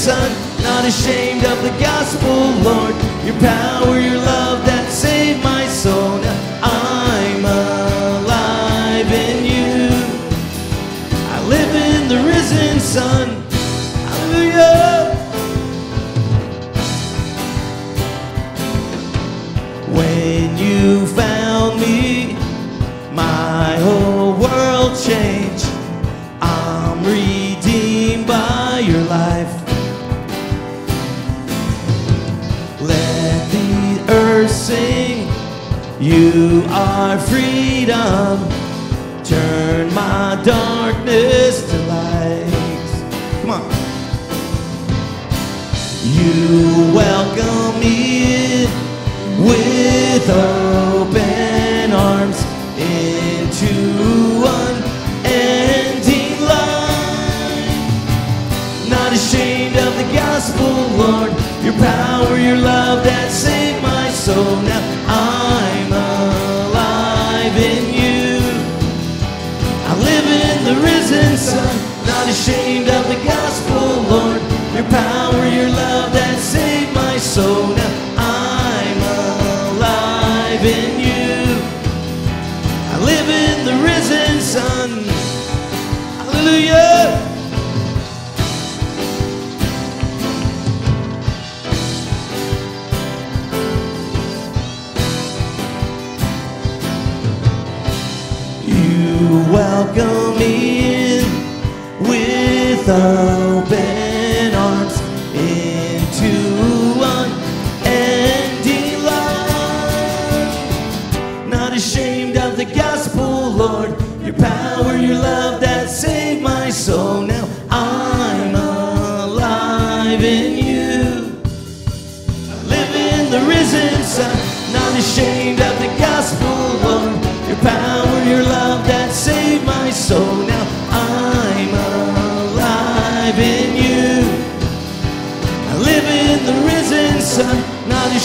Son. Not ashamed of the gospel, Lord. Your power, your love You are freedom. Turn my darkness to light. Come on. You welcome me in with open arms into unending light. Not ashamed of the gospel, Lord. Your power, your love that saved my soul. Now I'm ashamed of the gospel, Lord. Your power, your love that saved my soul. Now I'm alive in you. I live in the risen Son. Hallelujah. You welcome me open arms into unending light. Not ashamed of the gospel, Lord. Your power, your love that saved my soul. Now I'm alive in you. I live in the risen Son, not ashamed of the gospel, Lord. Your power,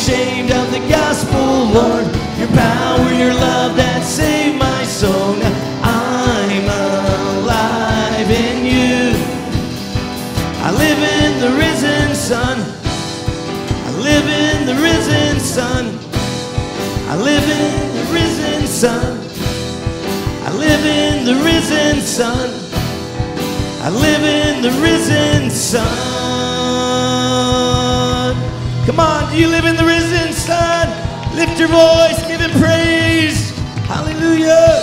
ashamed of the gospel, Lord. Your power, your love that saved my soul. Now I'm alive in you. I live in the risen Son. I live in the risen Son. I live in the risen Son. I live in the risen Son. I live in the risen Son. Come on, do you live in the risen Son? Lift your voice, give him praise. Hallelujah.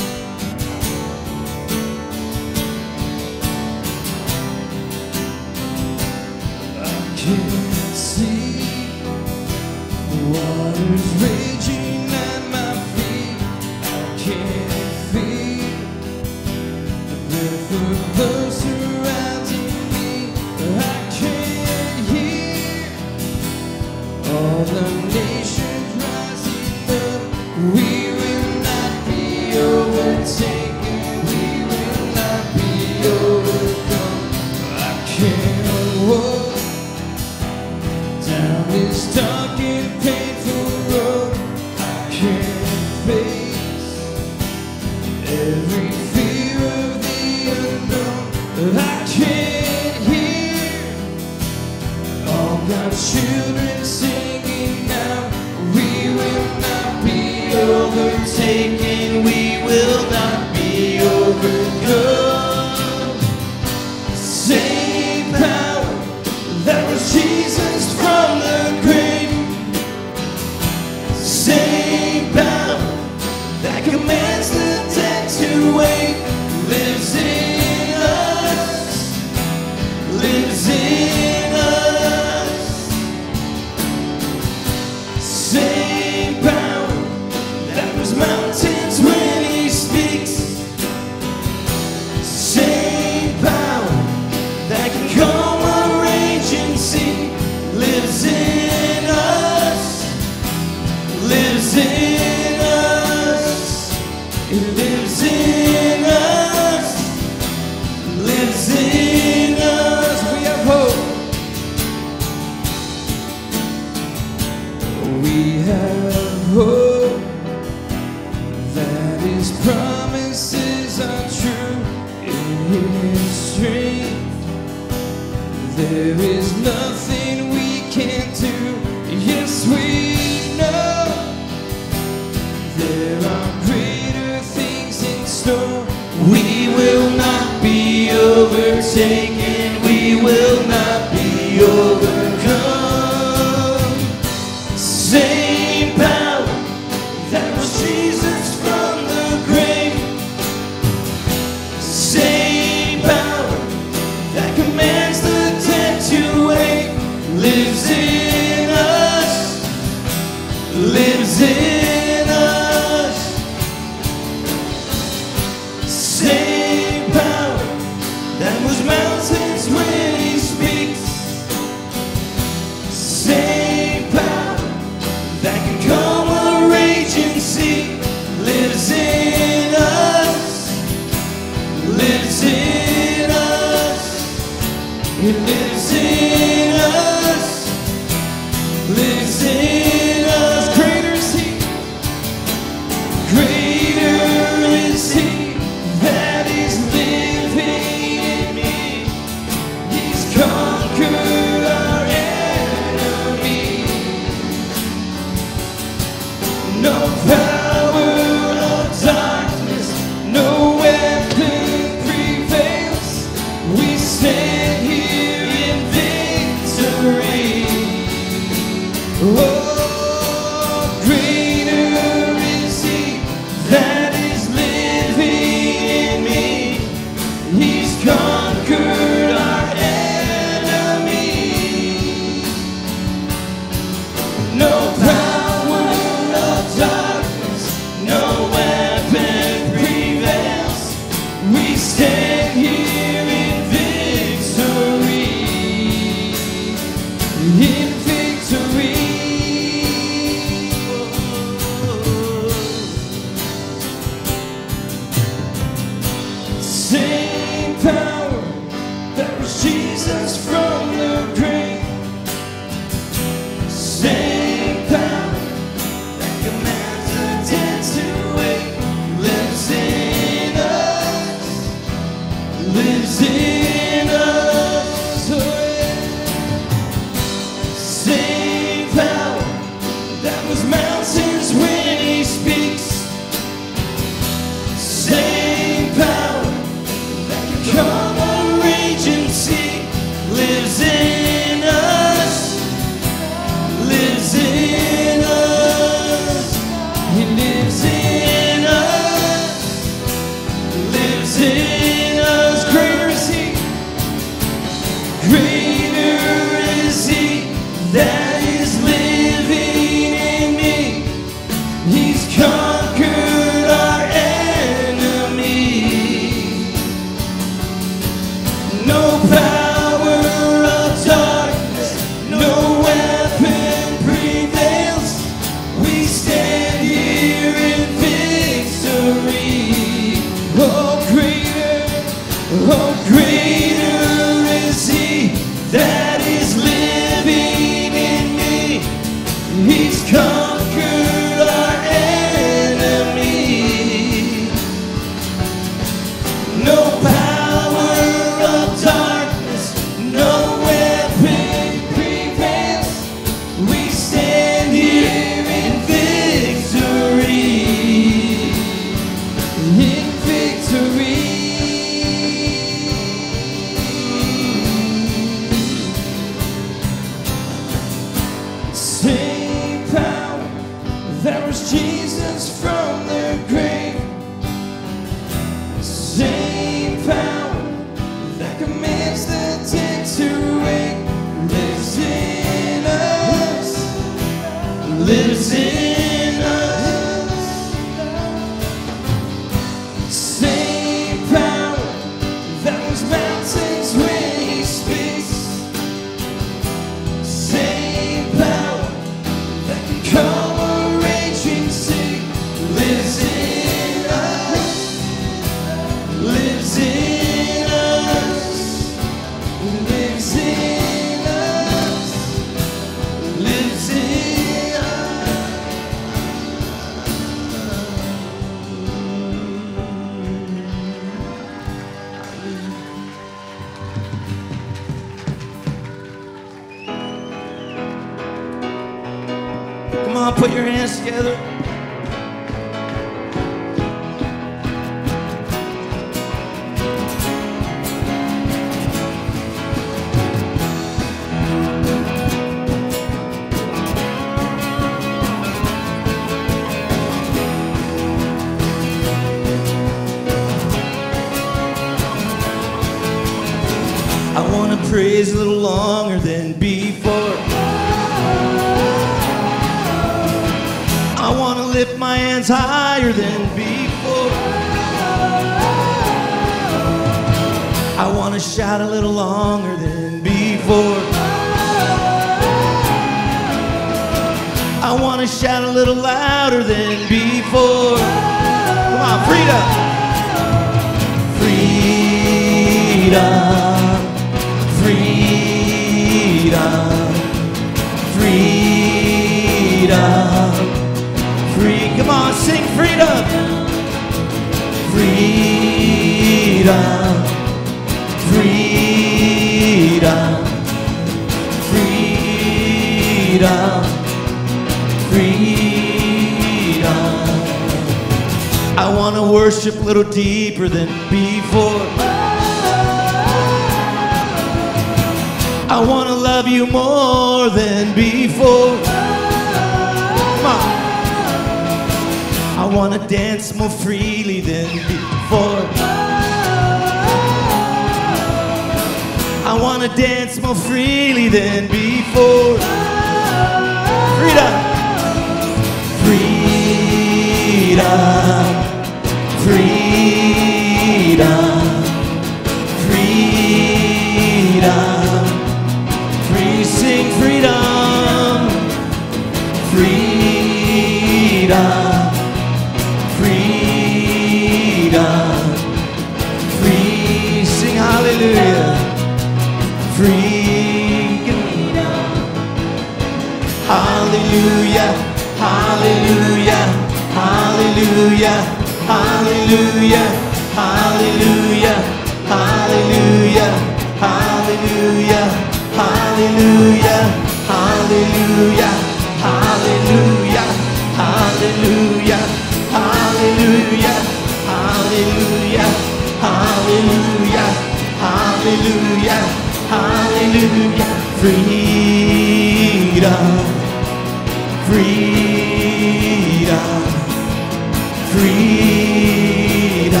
Freedom.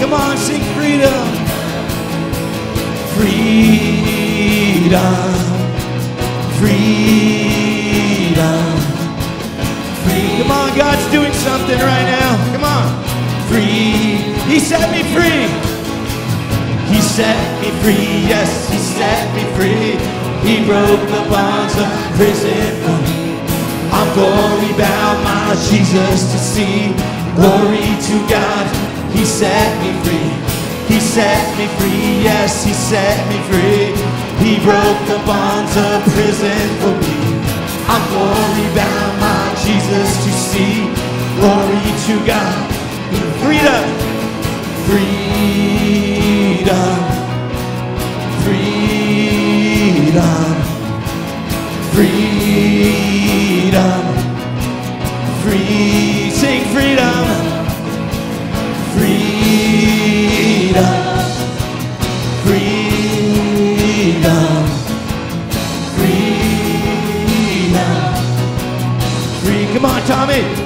Come on, sing freedom. Freedom. Freedom. Free. Come on, God's doing something right now. Come on. Free. He set me free. He set me free. Yes, He set me free. He broke the bonds of prison for me. I'm glory bound, my Jesus to see. Glory to God. He set me free. He set me free. Yes, He set me free. He broke the bonds of prison for me. I'm glory bound, my Jesus to see. Glory to God. Freedom. Freedom. Freedom. Freedom. Free. Sing freedom. Freedom. Freedom. Freedom. Free. Come on, Tommy.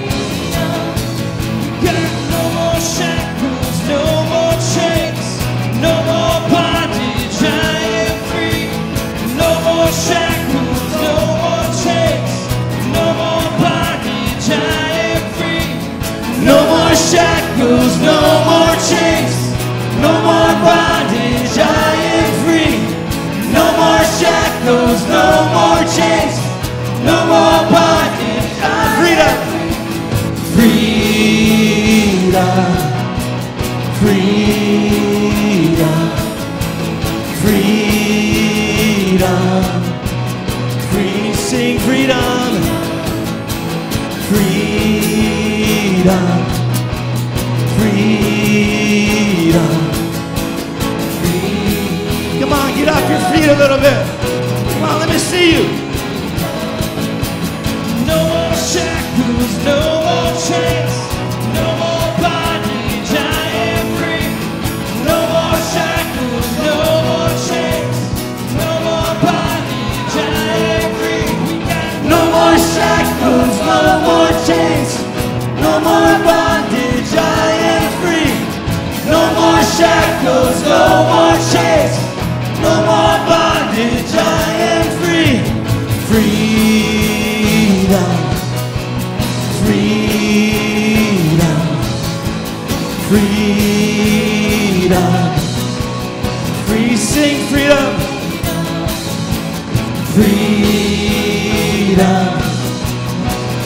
No more bondage, I am free. No more shackles, no more chains, no more bondage, I'm freedom. Freedom, freedom, freedom, free, sing freedom, freedom, freedom. need a little bit. Come on, let me see you. No more shackles, no more chains, no more bondage. I am free. No more shackles, no more chains, no more bondage. I am free. No more shackles, no more chains, no more bondage. I am free. No more shackles, no more chains. Freedom, freedom, freedom. Free, sing freedom. Freedom,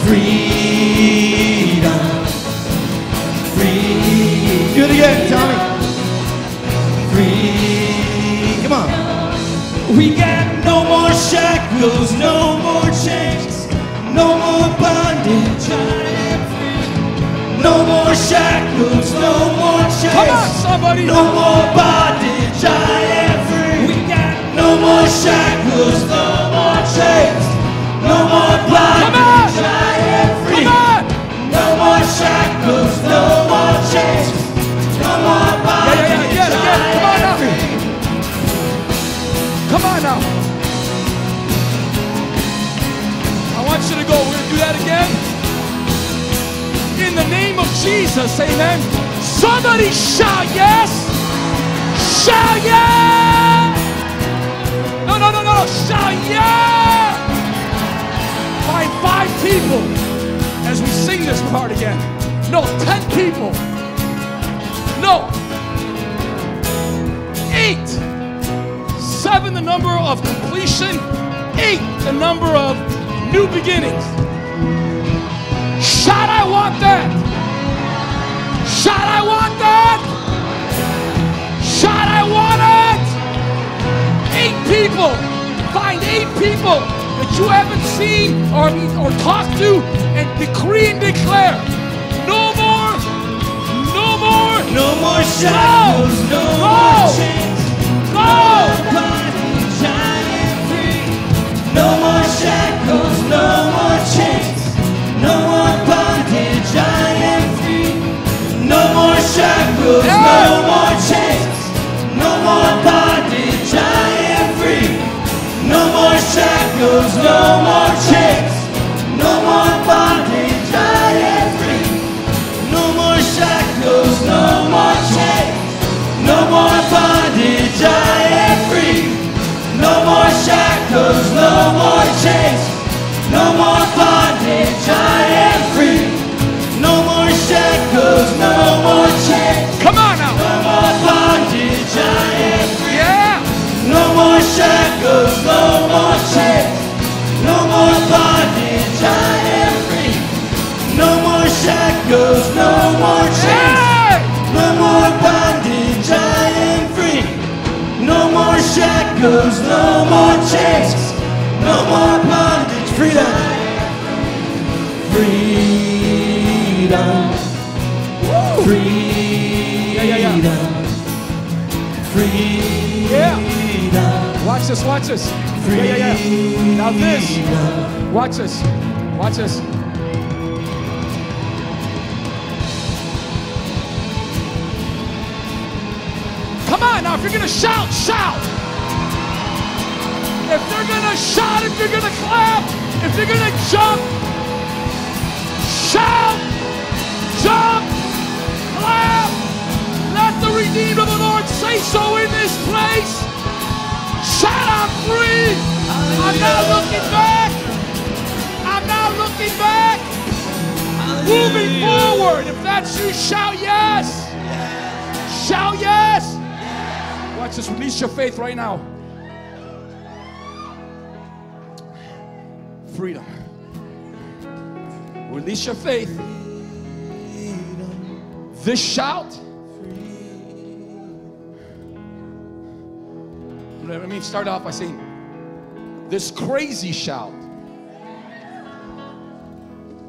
freedom, free. Do it again, Tommy. Shackles, no more chains, no more bondage. I am free. No more shackles, no more chains. Come on, somebody. No more bondage, I am free. We got no more shackles, no more chains, no more bondage, I am free. Come on. No more shackles, no more chains, no more bondage, yeah, yeah, yeah, yeah. Come on now. free. Come on now. We're going to do that again. In the name of Jesus, amen. Somebody shout yes. Shout yes. No, no, no, no. Shout yes. Find five people as we sing this part again. No, ten people. No. Eight. Seven, the number of completion. Eight, the number of new beginnings. Shout, I want that. Shout, I want that. Shout, I want it. Eight people. Find eight people that you haven't seen or, or talked to and decree and declare. No more. No more. No more shackles, no Go. more chains, Go. bondage, I am free. No more shackles, no more chains, no more bondage, I am free. No more shackles, no more chains, Come on now. no more bondage, I am free. Yeah. No more shackles, no more chains, no more bondage, I am free. No more shackles, no more chains, Hey. no more bondage, I am free. No more shackles, no more chains, no more bondage, freedom. Freedom. Freedom. Yeah, yeah, yeah. Freedom. Yeah. Watch this, watch this. Yeah, yeah, yeah. Now this. Watch this. Watch this. Come on now, if you're gonna shout, shout. If you're gonna shout, if you're gonna clap, if you're gonna jump, shout, jump, clap. Let the redeemed of the Lord say so in this place. Shout, I'm free. I'm not looking back. I'm not looking back. Moving forward. If that's you, shout yes. Shout yes. Watch this. Release your faith right now. Freedom. Release your faith. This shout. Let me start off by saying this crazy shout.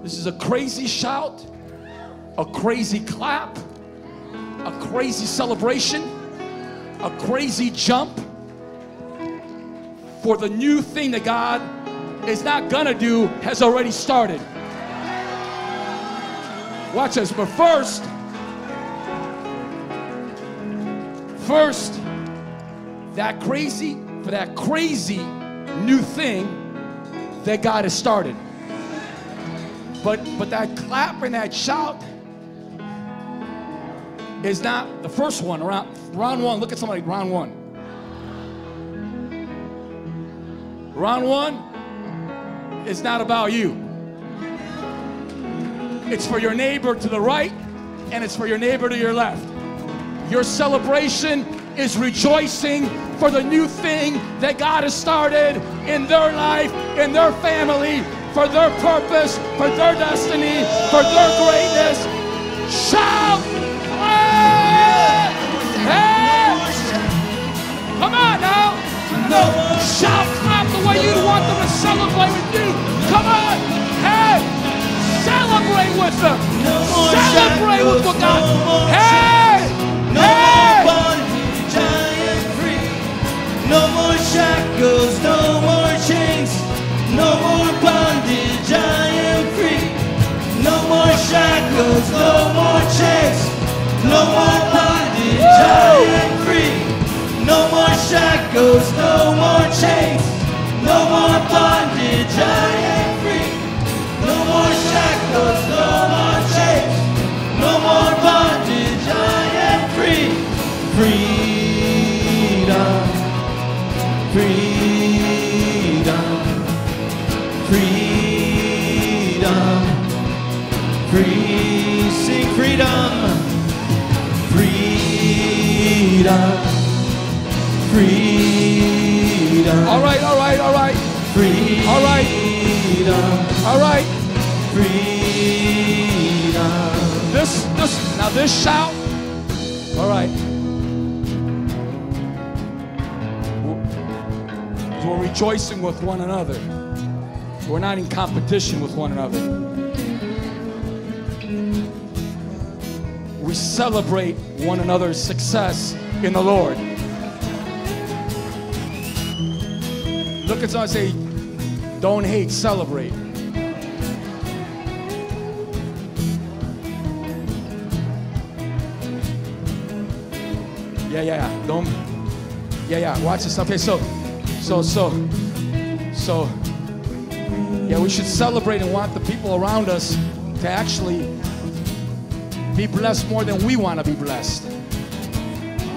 This is a crazy shout, a crazy clap, a crazy celebration, a crazy jump for the new thing that God is not gonna do, has already started. Watch this, but first, first, that crazy, for that crazy new thing that God has started. But but that clap and that shout is not the first one. Round round one. Look at somebody. Round one. Round one is not about you. It's for your neighbor to the right, and it's for your neighbor to your left. Your celebration is rejoicing for the new thing that God has started in their life, in their family, for their purpose, for their destiny, for their greatness. Shout! Hey! Come on now! No, shout clap the way you'd want them to celebrate with you. Come on! Hey! Celebrate with them! Celebrate with what God. no more Hey! No Hey! more bondage, I am free. No more shackles, no more chains. No more bondage, I am free. No more shackles, no more chains. No more bondage, I am free. No more shackles, no more chains. No more bondage, I am free. No more shackles, no more chains. No more bondage, I am free. Freedom. Freedom. Freedom. Free. Sing freedom. Freedom. Freedom. All right, all right, all right, Freedom. all right, all right. Freedom. This, this, now this shout. All right. We're rejoicing with one another. We're not in competition with one another. We celebrate one another's success in the Lord. Look at someone say, don't hate, celebrate. Yeah, yeah, yeah. Don't. Yeah, yeah. Watch this. Okay, so, so, so, so. Yeah, we should celebrate and want the people around us to actually be blessed more than we want to be blessed.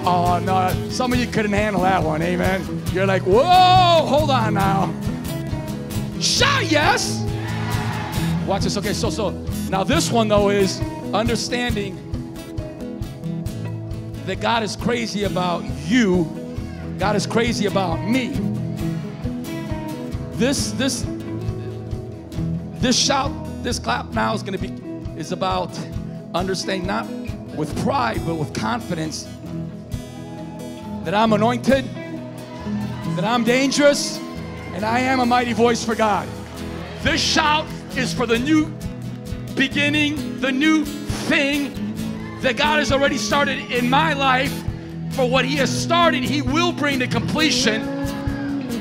Oh no, some of you couldn't handle that one, amen. You're like, whoa, hold on now. Shout yes. Watch this. Okay, so so now this one though is understanding that God is crazy about you. God is crazy about me. This this this shout, this clap now is going to be is about understanding not with pride but with confidence that I'm anointed, that I'm dangerous, and I am a mighty voice for God. This shout is for the new beginning, the new thing that God has already started in my life. For what He has started, He will bring to completion.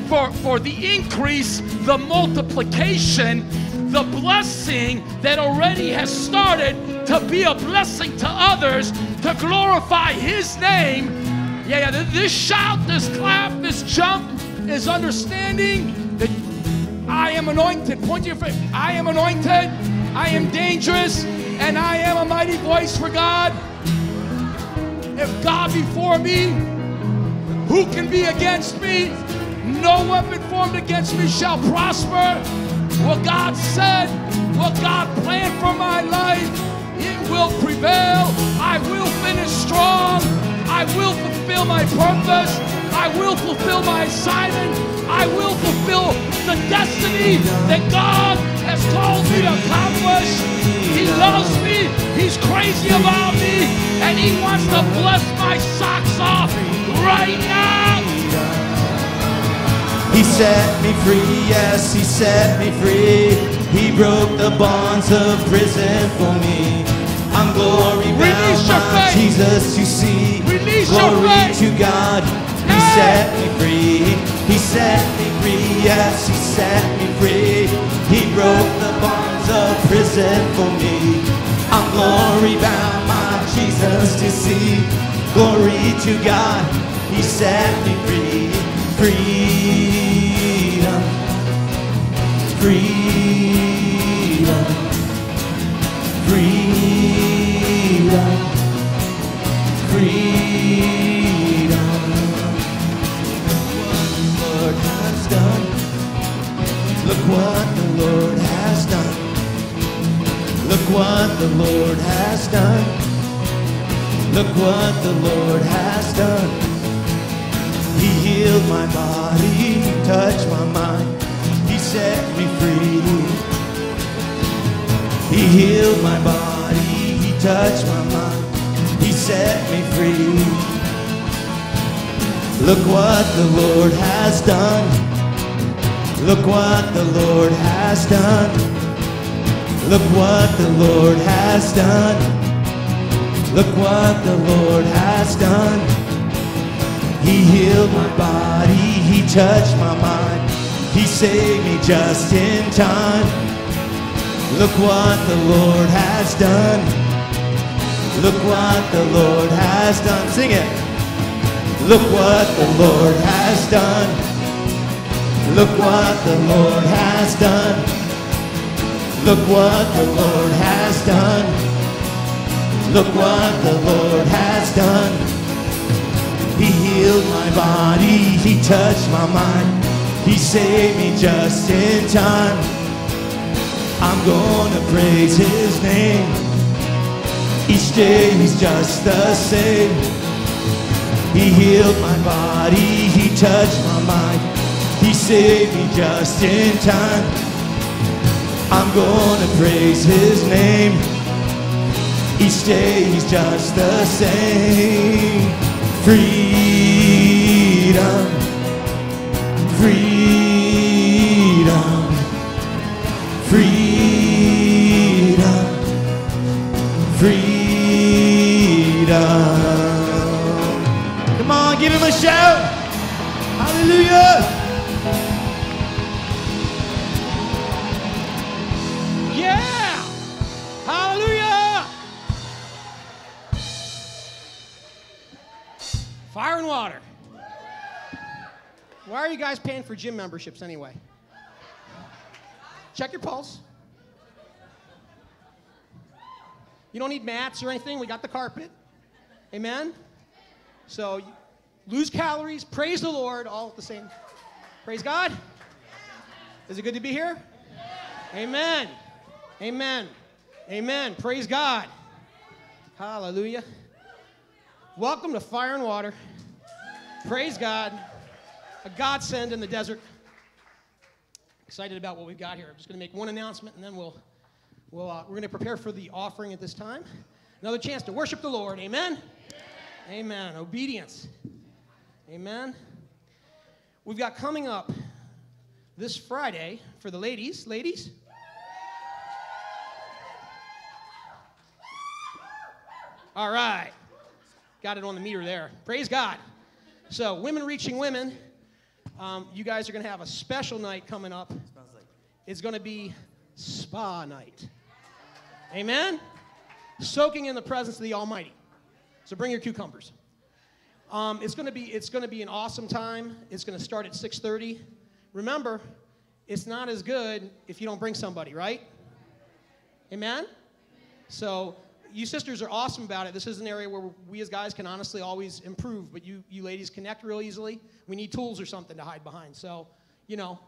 For, for the increase, the multiplication, the blessing that already has started to be a blessing to others, to glorify His name. Yeah, yeah, this shout, this clap, this jump is understanding that I am anointed. Point to your face. I am anointed. I am dangerous. And I am a mighty voice for God. If God be for me, who can be against me? No weapon formed against me shall prosper. What God said, what God planned for my life, it will prevail. I will finish strong. I will fulfill my purpose. I will fulfill my assignment. I will fulfill the destiny that God has called me to accomplish. He loves me. He's crazy about me. And He wants to bless my socks off right now. He set me free, yes, he set me free. He broke the bonds of prison for me. I'm glory bound, Release your faith. Jesus, you see. Release glory to God. He set me free. He set me free, yes, he set me free. He broke the bonds of prison for me. I'm glory bound, my Jesus to see. Glory to God, he set me free. Freedom, freedom, freedom, freedom. What the Lord has done. Look what the Lord has done. Look what the Lord has done. Look what the Lord has done. He healed my body, He touched my mind, He set me free. He healed my body, He touched my mind, He set me free. Look what the Lord has done. Look what the Lord has done. Look what the Lord has done. Look what the Lord has done. He healed my body, He touched my mind, He saved me just in time. Look what the Lord has done. Look what the Lord has done. Sing it. Look what the Lord has done. Look what the Lord has done. Look what the Lord has done. Look what the Lord has done. He healed my body, He touched my mind, He saved me just in time. I'm gonna praise His name. Each day He's just the same. He healed my body, He touched my mind, He saved me just in time. I'm gonna praise His name. Each day He's just the same. Freedom, freedom, give Him a shout. Hallelujah. Yeah! Hallelujah! Fire and water. Why are you guys paying for gym memberships anyway? Check your pulse. You don't need mats or anything. We got the carpet. Amen? So lose calories, praise the Lord, all at the same. Praise God. Is it good to be here? Amen. Amen. Amen. Praise God. Hallelujah. Welcome to Fire and Water. Praise God. A godsend in the desert. Excited about what we've got here. I'm just going to make one announcement and then we'll, we'll uh, we're going to prepare for the offering at this time. Another chance to worship the Lord. Amen. Amen. Obedience. Amen. We've got coming up this Friday for the ladies. Ladies, All right. Got it on the meter there. Praise God. So, women reaching women, um, you guys are going to have a special night coming up. It's going to be spa night. Amen? Soaking in the presence of the Almighty. So, bring your cucumbers. Um, it's going to be it's going to be an awesome time. It's going to start at 6:30. Remember, it's not as good if you don't bring somebody, right? Amen. So you sisters are awesome about it. This is an area where we as guys can honestly always improve, but you you ladies connect real easily. We need tools or something to hide behind. So, you know,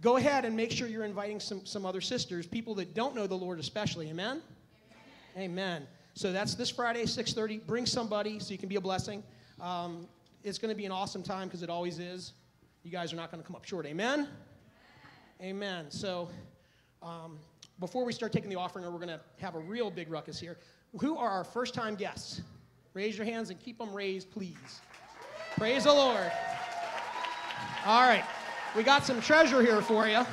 go ahead and make sure you're inviting some some other sisters, people that don't know the Lord especially. Amen. Amen. So that's this Friday, 6:30. Bring somebody so you can be a blessing. Um, it's going to be an awesome time because it always is. You guys are not going to come up short. Amen. Amen. So um, before we start taking the offering, we're going to have a real big ruckus here. Who are our first-time guests? Raise your hands and keep them raised, please. Praise the Lord. All right, we got some treasure here for you.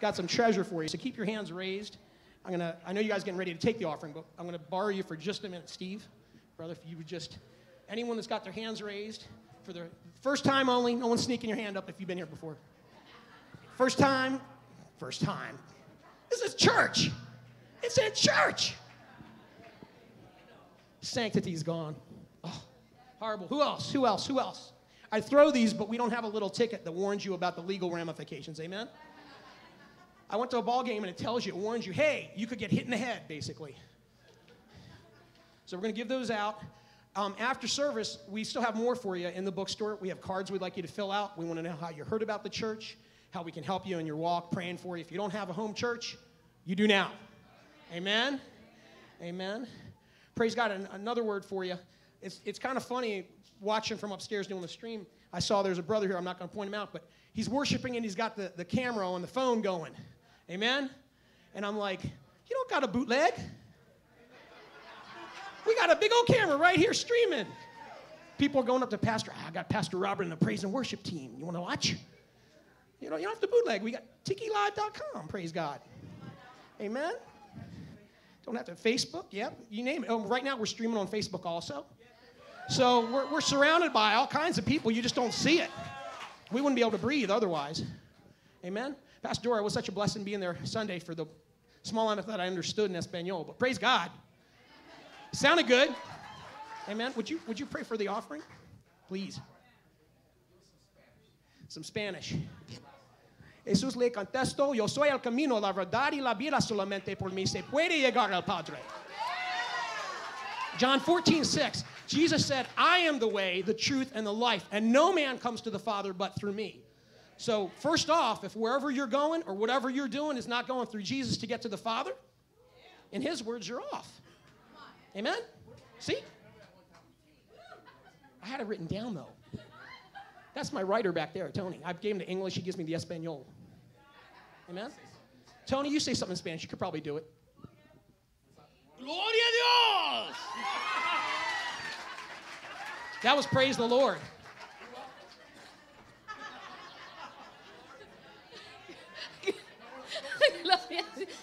Got some treasure for you. So keep your hands raised. I'm gonna. I know you guys are getting ready to take the offering, but I'm gonna borrow you for just a minute, Steve, brother. If you would just, anyone that's got their hands raised for the first time only. No one's sneaking your hand up if you've been here before. First time, first time. This is church. It's in church. Sanctity's gone. Oh, horrible. Who else? Who else? Who else? I throw these, but we don't have a little ticket that warns you about the legal ramifications. Amen? I went to a ball game and it tells you, it warns you, hey, you could get hit in the head, basically. So we're going to give those out. Um, after service, we still have more for you in the bookstore. We have cards we'd like you to fill out. We want to know how you heard about the church, how we can help you in your walk, praying for you. If you don't have a home church, you do now. Amen. Amen. Praise God. Another word for you. It's, it's kind of funny watching from upstairs doing the stream. I saw there's a brother here. I'm not going to point him out, but he's worshiping and he's got the, the camera on the phone going. Amen. And I'm like, you don't got a bootleg. We got a big old camera right here streaming. People are going up to Pastor. "Ah, I got Pastor Robert and the praise and worship team. You want to watch? You know, you don't have to bootleg. We got tikilive.com. Praise God. Amen. Don't have to Facebook. Yep, you name it. Oh, right now we're streaming on Facebook also. So we're, we're surrounded by all kinds of people. You just don't see it. We wouldn't be able to breathe otherwise. Amen. Pastor Dora, it was such a blessing being there Sunday for the small amount that I understood in Espanol. But praise God. Sounded good. Amen. Would you would you pray for the offering? Please. Some Spanish. Jesús le contestó, yo soy el camino, la verdad y la vida solamente por mí se puede llegar al Padre. John 14, 6. Jesus said, I am the way, the truth, and the life, and no man comes to the Father but through me. So, first off, if wherever you're going or whatever you're doing is not going through Jesus to get to the Father, in His words, you're off. Amen? See? I had it written down though. That's my writer back there, Tony. I gave him the English, he gives me the Espanol. Amen? Tony, you say something in Spanish. You could probably do it. Gloria a Dios. That was praise the Lord.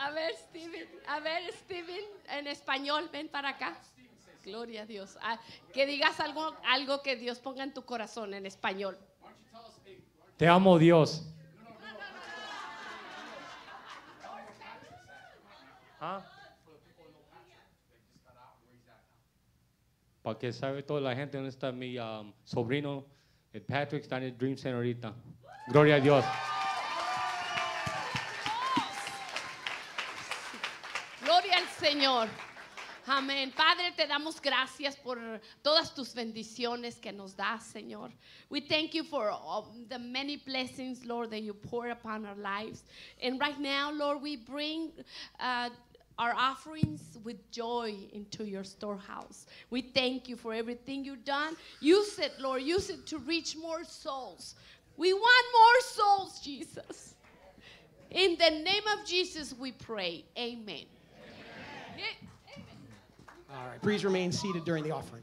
A ver, Steven, a ver, Steven, en español, ven para acá. Gloria a Dios. Ah, que digas algo, algo que Dios ponga en tu corazón en español. Te amo Dios. ¿Ah? Para que sabe toda la gente dónde está mi um, sobrino, Patrick, está en el Dream Center. Gloria a Dios. Señor. Amén. Padre, te damos gracias por todas tus bendiciones que nos das, Señor. We thank you for all the many blessings, Lord, that you pour upon our lives. And right now, Lord, we bring uh, our offerings with joy into your storehouse. We thank you for everything you've done. Use it, Lord. Use it to reach more souls. We want more souls, Jesus. In the name of Jesus, we pray. Amen. All right, please remain seated during the offering.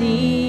See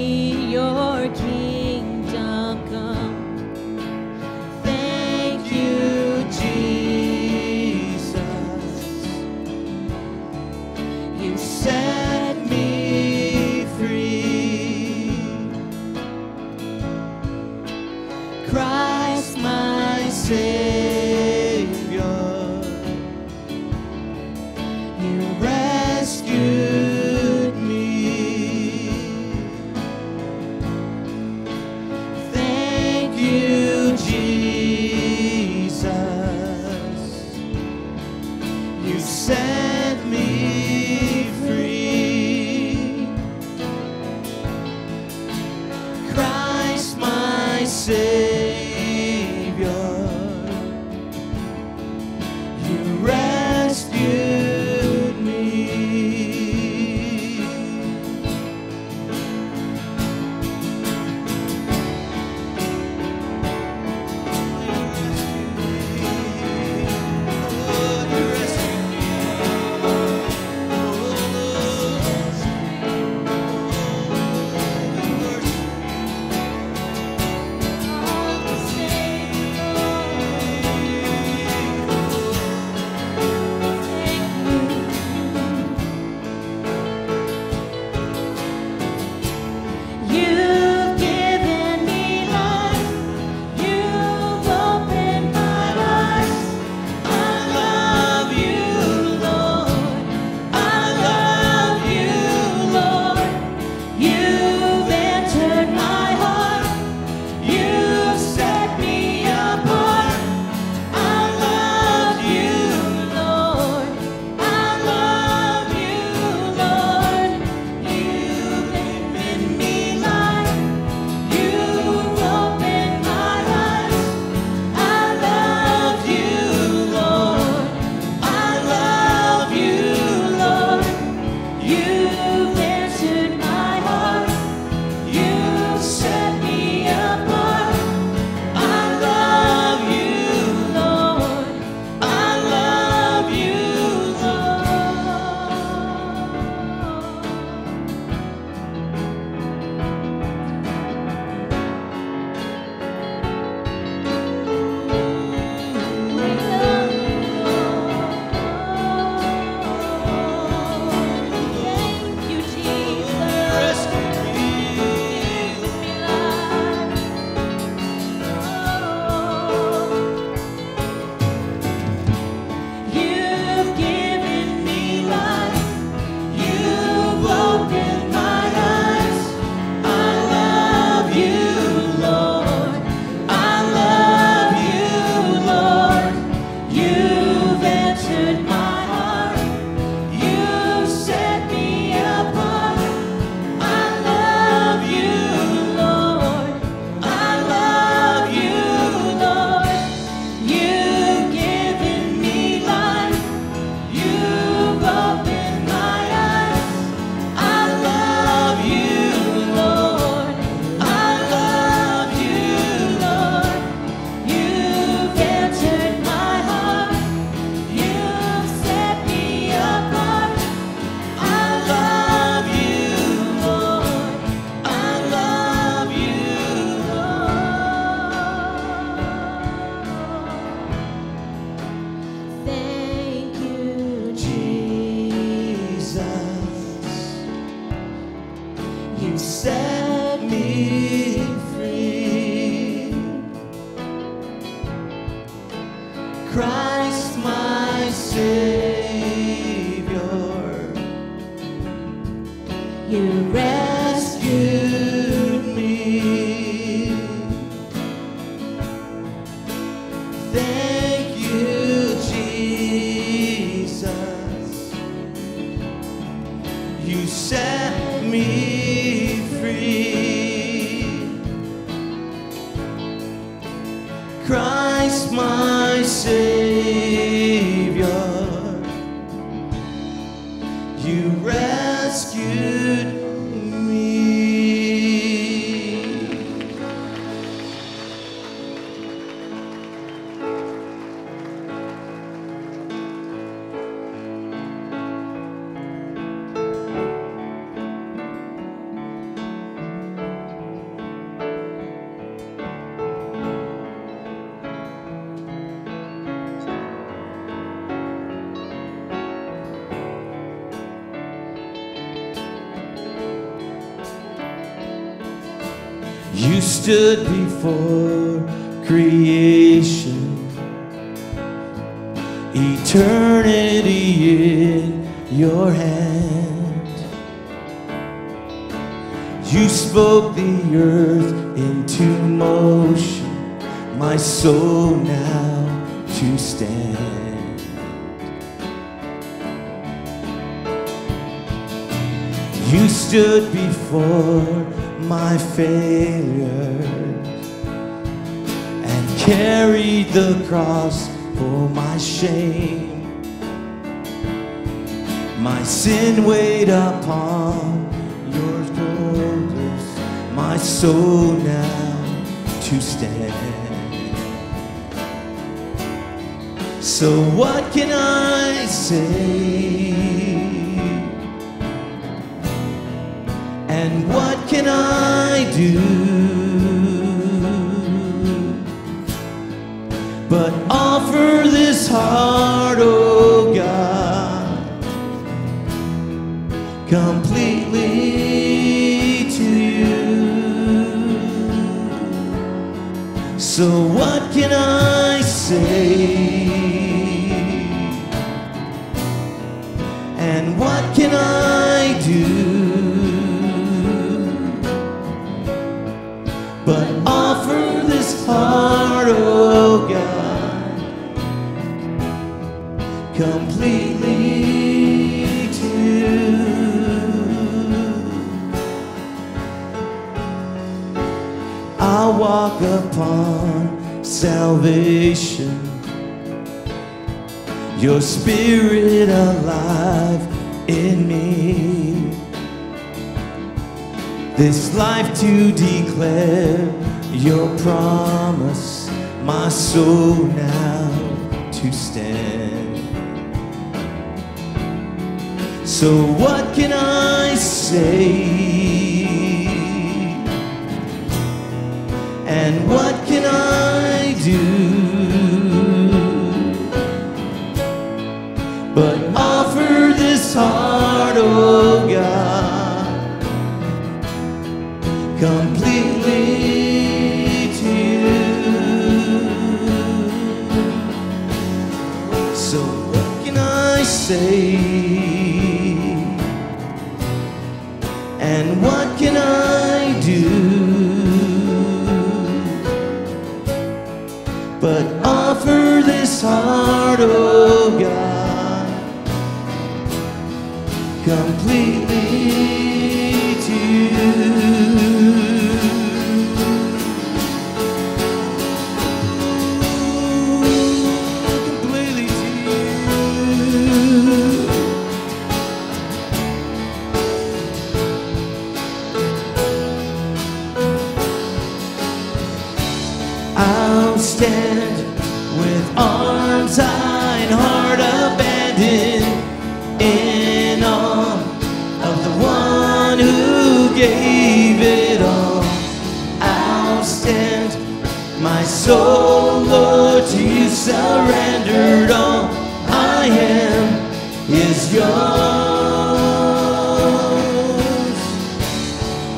My soul, Lord, to you surrendered all I am is yours.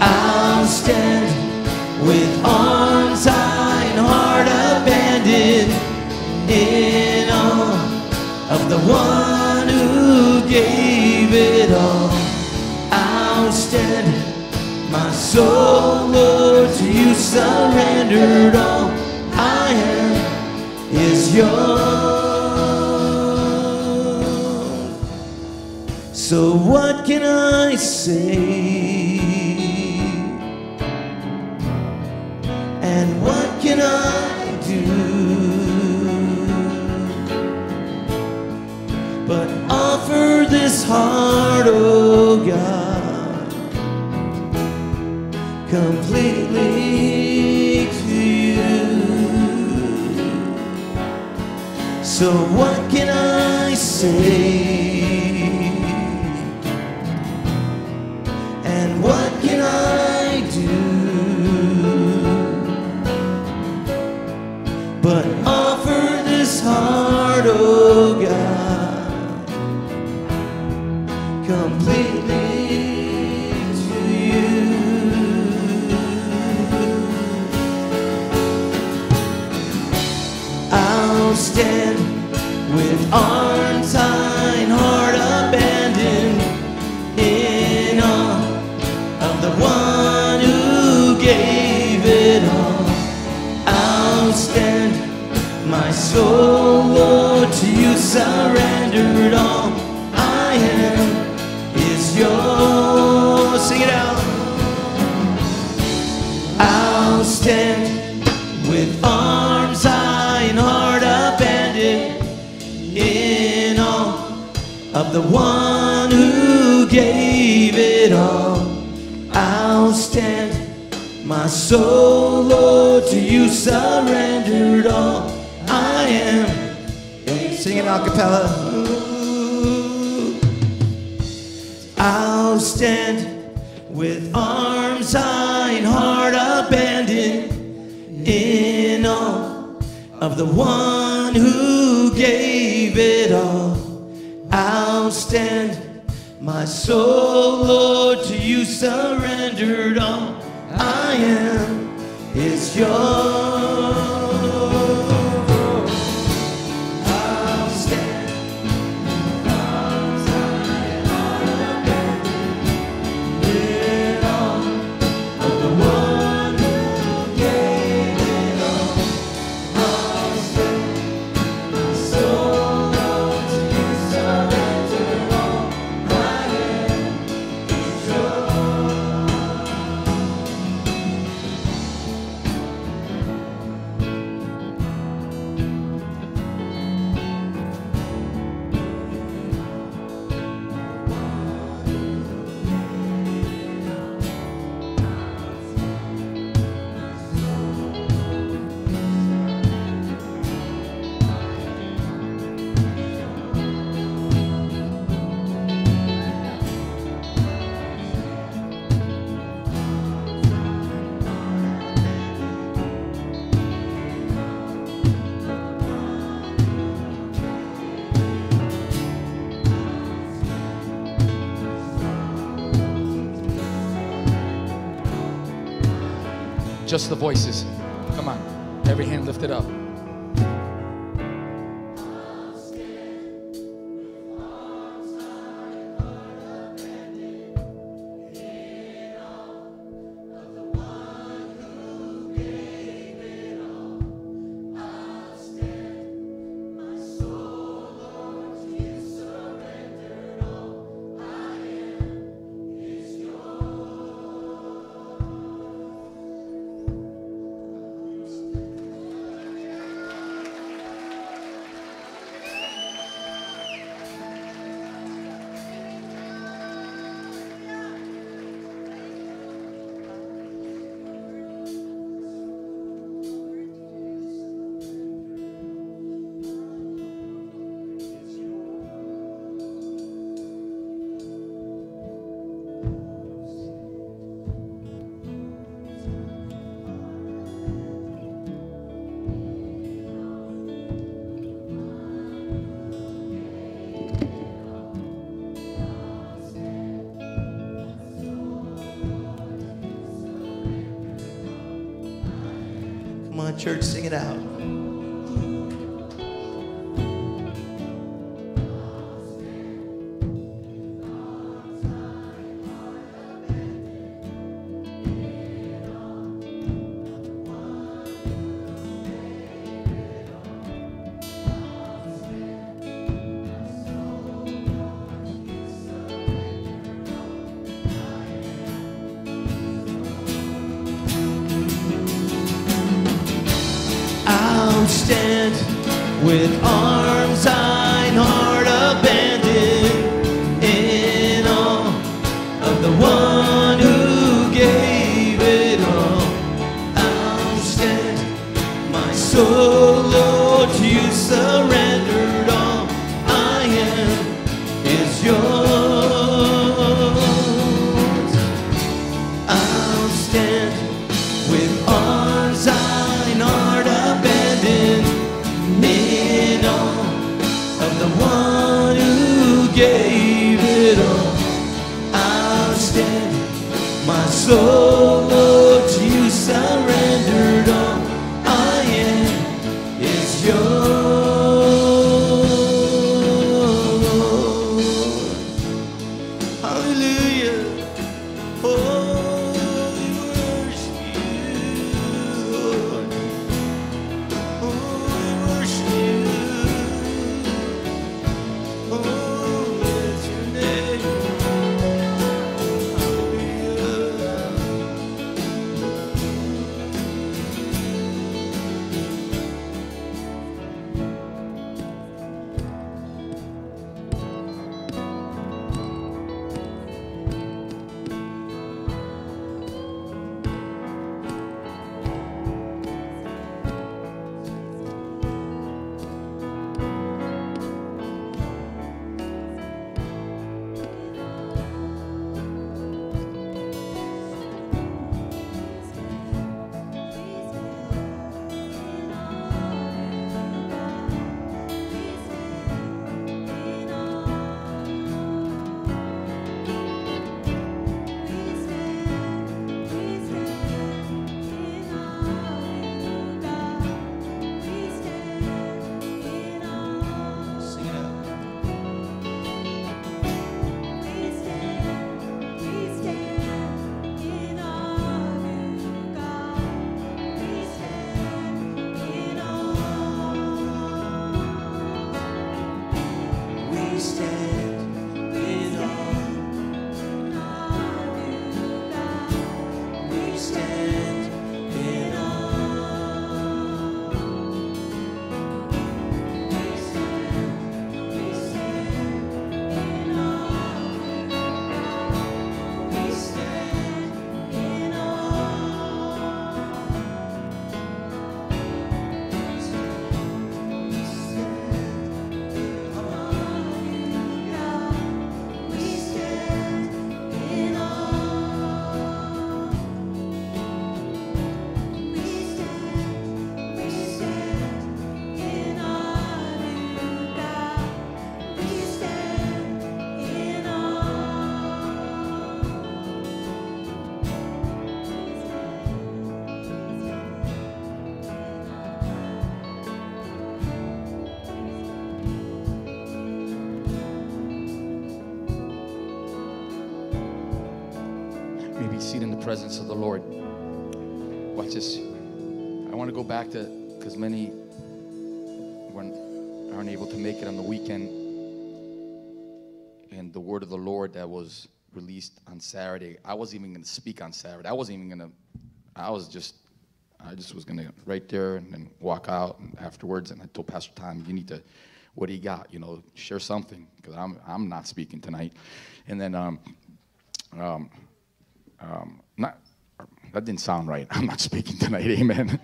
I'll stand with arms high and heart abandoned in awe of the one who gave it all. I'll stand, my soul, Lord, to you surrendered all. So what can I say? And what can I do? But offer this heart, oh God, completely. So what can I say? one who gave it all. I'll stand, my soul, Lord, to you surrendered all. I am. Sing it a cappella. I'll stand with arms high and heart abandoned in awe of the one who gave it all. I'll stand. My soul, Lord, to you surrendered all I am. is your the voices. church, sing it out. Presence of the Lord. Watch this. I want to go back to because many weren't, aren't able to make it on the weekend. And the word of the Lord that was released on Saturday. I wasn't even going to speak on Saturday. I wasn't even going to. I was just. I just was going to right there and then walk out and afterwards. And I told Pastor Tom, you need to. What do you got? You know, share something because I'm I'm not speaking tonight. And then um, um, um, not that didn't sound right. I'm not speaking tonight. Amen.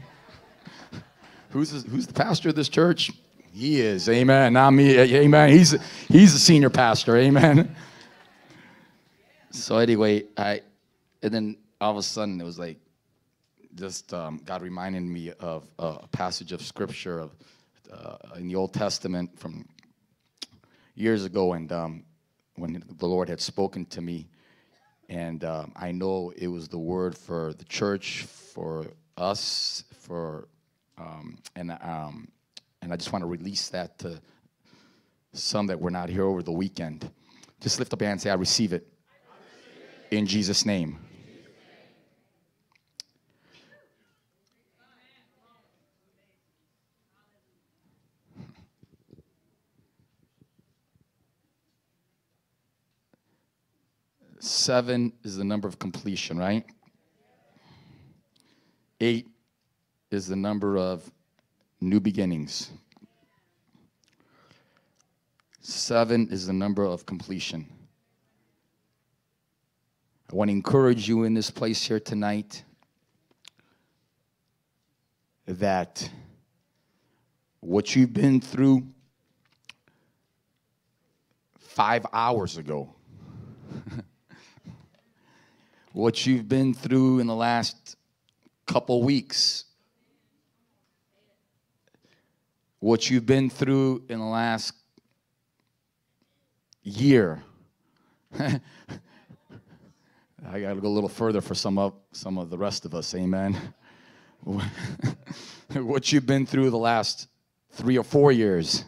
who's the, who's the pastor of this church? He is. Amen. Not me. Amen. He's he's the senior pastor. Amen. So anyway, I and then all of a sudden it was like just um, God reminded me of a passage of scripture of uh, in the Old Testament from years ago, and um, when the Lord had spoken to me, and um, I know it was the word for the church, for us, for um, and um, and I just want to release that to some that were not here over the weekend. Just lift up your hand and say, "I receive it." In Jesus' name. Seven is the number of completion, right? Eight is the number of new beginnings. Seven is the number of completion. I want to encourage you in this place here tonight that what you've been through five hours ago, what you've been through in the last couple weeks, what you've been through in the last year. I got to go a little further for some of some of the rest of us. Amen. what you've been through the last three or four years.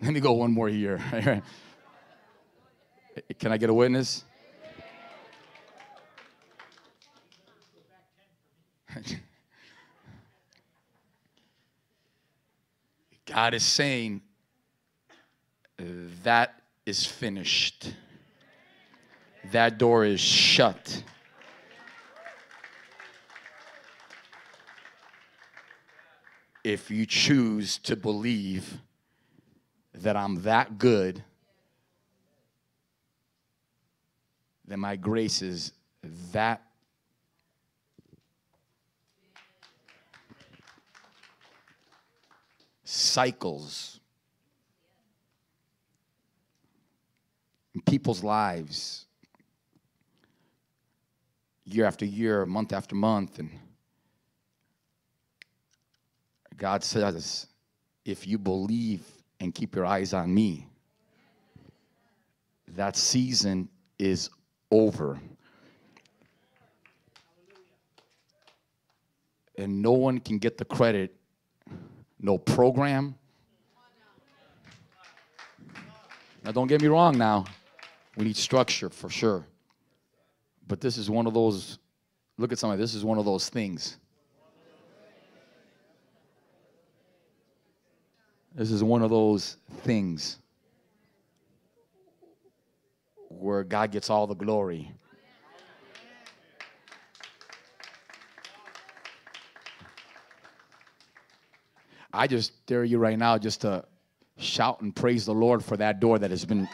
Let me go one more year. Can I get a witness? God is saying that is finished. That door is shut. If you choose to believe that I'm that good, then my grace is that cycles in people's lives year after year, month after month. And God says, if you believe and keep your eyes on me, that season is over. And no one can get the credit, no program. Now, don't get me wrong now. We need structure for sure. But this is one of those, look at somebody, this is one of those things. This is one of those things where God gets all the glory. I just dare you right now just to shout and praise the Lord for that door that has been.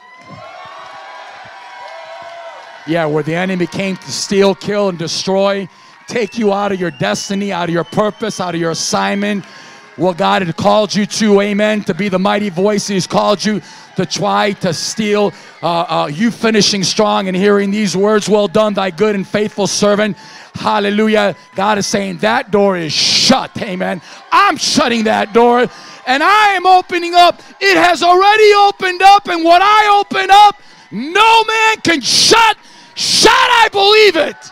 Yeah, where the enemy came to steal, kill, and destroy, take you out of your destiny, out of your purpose, out of your assignment. What God had called you to, amen, to be the mighty voice He's called you to try to steal uh, uh, you finishing strong and hearing these words, Well done, thy good and faithful servant. Hallelujah. God is saying that door is shut, amen. I'm shutting that door and I am opening up. It has already opened up, and what I open up, no man can shut. Shut, I believe it.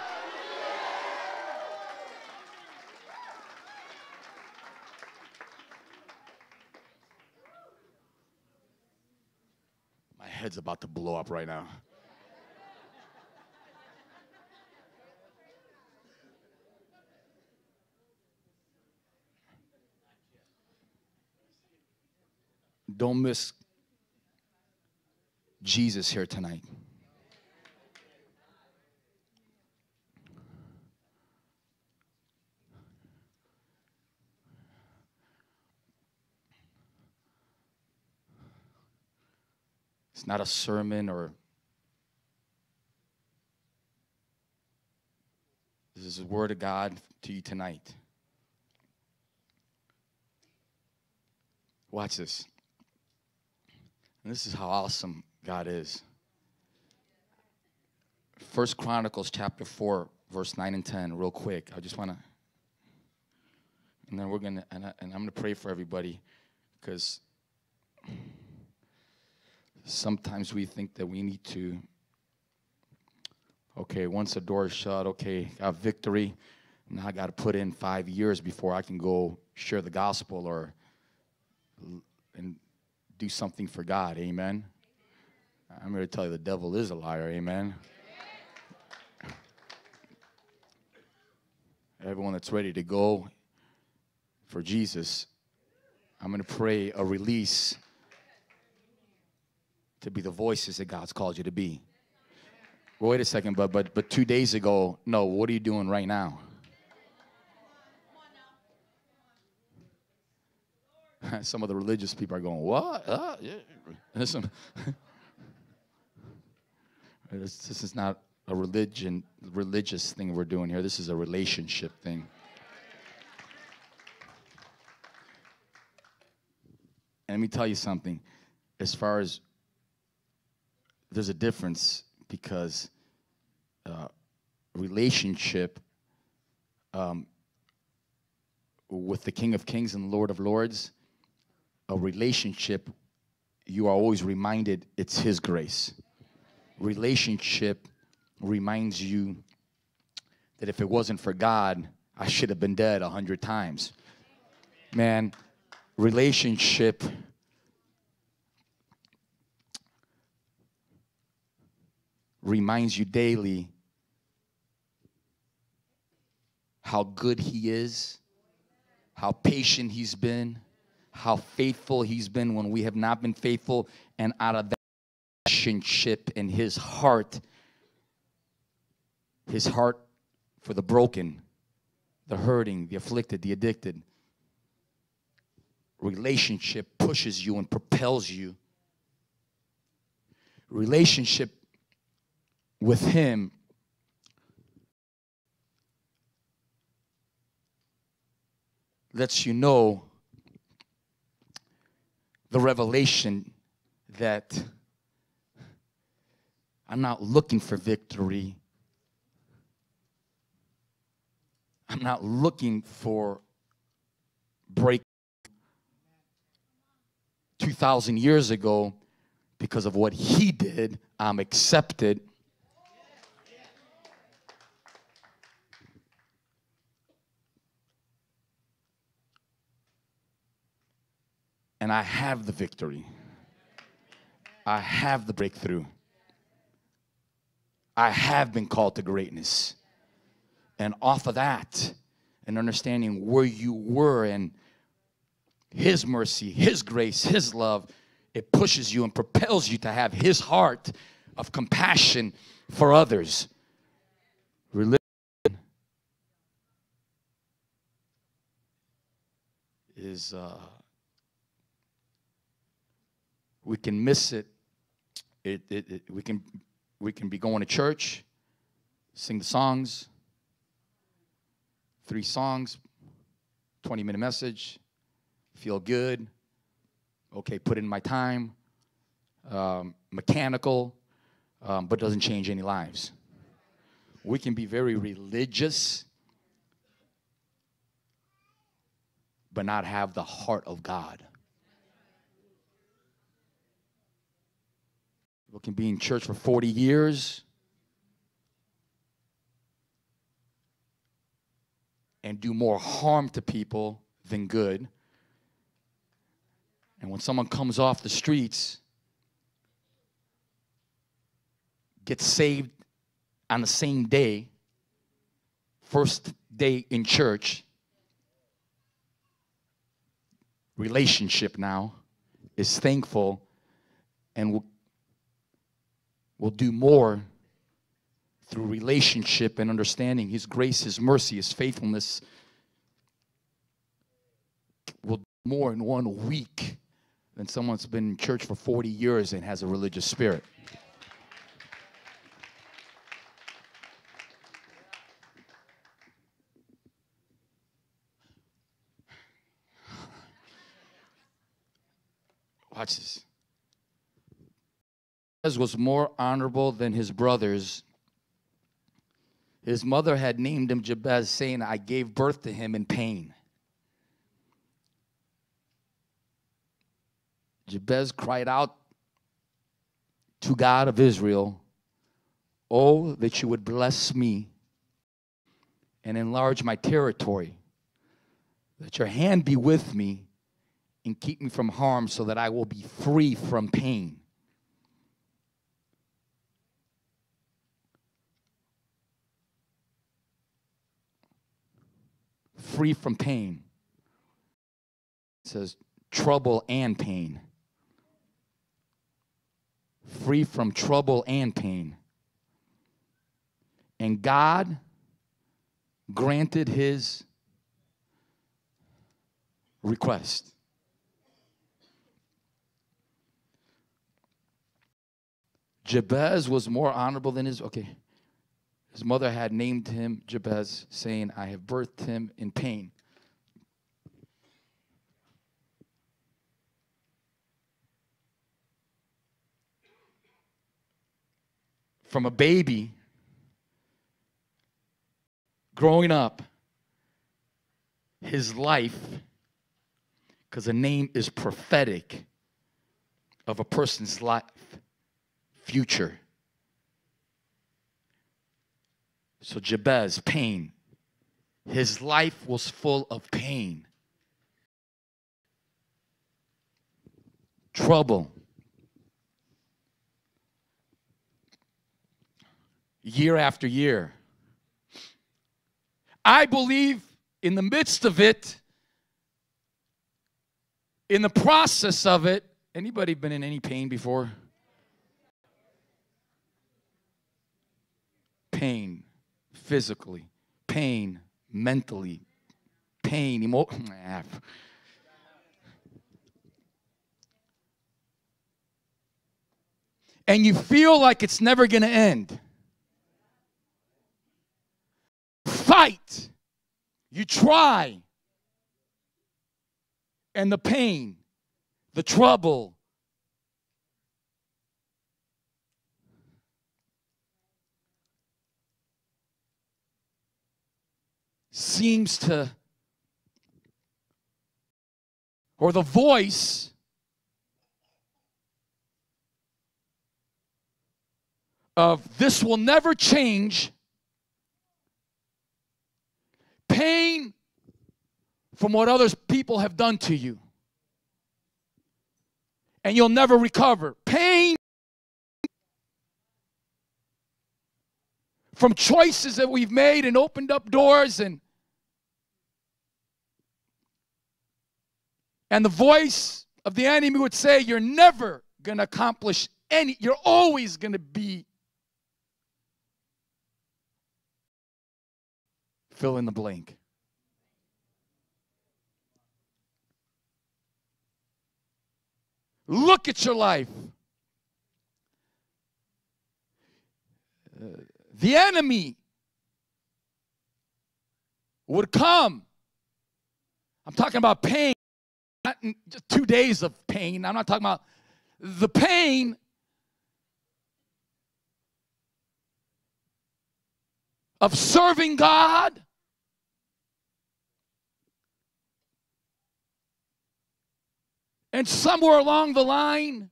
head's about to blow up right now. Don't miss Jesus here tonight. It's not a sermon or this is the word of God to you tonight. Watch this. And this is how awesome God is. First Chronicles chapter 4, verse 9 and 10, real quick. I just want to, and then we're going to, and, I, and I'm going to pray for everybody because sometimes we think that we need to, okay, once the door is shut, okay, got victory. Now I got to put in five years before I can go share the gospel or and do something for God. Amen. I'm here to tell you the devil is a liar. Amen. Everyone that's ready to go for Jesus, I'm going to pray a release to be the voices that God's called you to be. Well, wait a second, but but but two days ago, no. What are you doing right now? Some of the religious people are going, "What? Uh, yeah." Listen, this, this is not a religion, religious thing we're doing here. This is a relationship thing. And let me tell you something. As far as there's a difference because uh, relationship um, with the King of Kings and Lord of Lords, a relationship, you are always reminded it's His grace. Relationship reminds you that if it wasn't for God, I should have been dead a hundred times. Man, relationship reminds you daily how good he is, how patient he's been, how faithful he's been when we have not been faithful, and out of that relationship in his heart, his heart for the broken, the hurting, the afflicted, the addicted. Relationship pushes you and propels you. Relationship with him lets you know the revelation that I'm not looking for victory. I'm not looking for break 2,000 years ago because of what he did. I'm accepted. And I have the victory. I have the breakthrough. I have been called to greatness. And off of that, and understanding where you were and His mercy, His grace, His love, it pushes you and propels you to have His heart of compassion for others. Religion is, uh, we can miss it. It, it, it. We can we can be going to church, sing the songs, three songs, 20 minute message, feel good, okay, put in my time, um, mechanical, um, but doesn't change any lives. We can be very religious, but not have the heart of God. People can be in church for 40 years and do more harm to people than good. And when someone comes off the streets, gets saved on the same day, first day in church, relationship now is thankful and will, will do more through relationship and understanding His grace, His mercy, His faithfulness will do more in one week than someone's been in church for 40 years and has a religious spirit. Watch this. Was more honorable than his brothers. His mother had named him Jabez, saying, I gave birth to him in pain. Jabez cried out to God of Israel, Oh, that you would bless me and enlarge my territory, that your hand be with me and keep me from harm so that I will be free from pain. Free from pain. It says trouble and pain. Free from trouble and pain. And God granted his request. Jabez was more honorable than his. Okay. His mother had named him Jabez, saying, I have birthed him in pain. From a baby growing up, his life, because a name is prophetic of a person's life future. So Jabez, pain. His life was full of pain, trouble. Year after year. I believe in the midst of it, in the process of it, anybody been in any pain before? pain physically, pain mentally, pain emo- and you feel like it's never going to end. Fight. You try. And the pain, the trouble, seems to, or the voice of this will never change, pain from what other people have done to you. And you'll never recover. Pain from choices that we've made and opened up doors and and the voice of the enemy would say you're never going to accomplish any you're always going to be fill in the blank. Look at your life. The enemy would come. I'm talking about pain, not just two days of pain. I'm not talking about the pain of serving God. And somewhere along the line,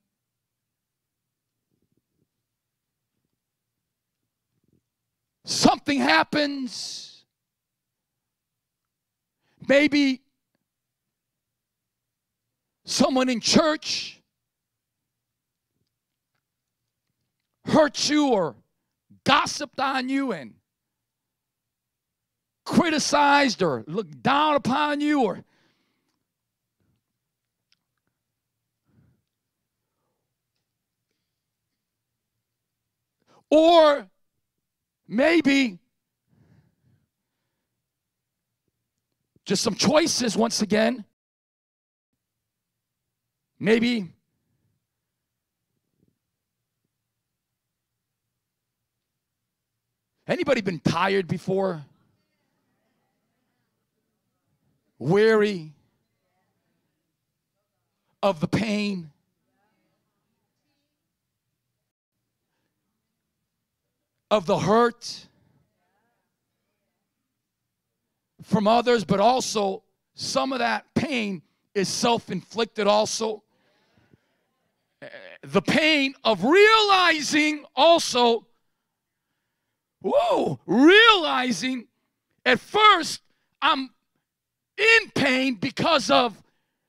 something happens. Maybe someone in church hurt you or gossiped on you and criticized or looked down upon you or or maybe just some choices once again. Maybe anybody been tired before? Weary of the pain? Of the hurt? from others, but also some of that pain is self inflicted, also. The pain of realizing also, whoa, realizing at first I'm in pain because of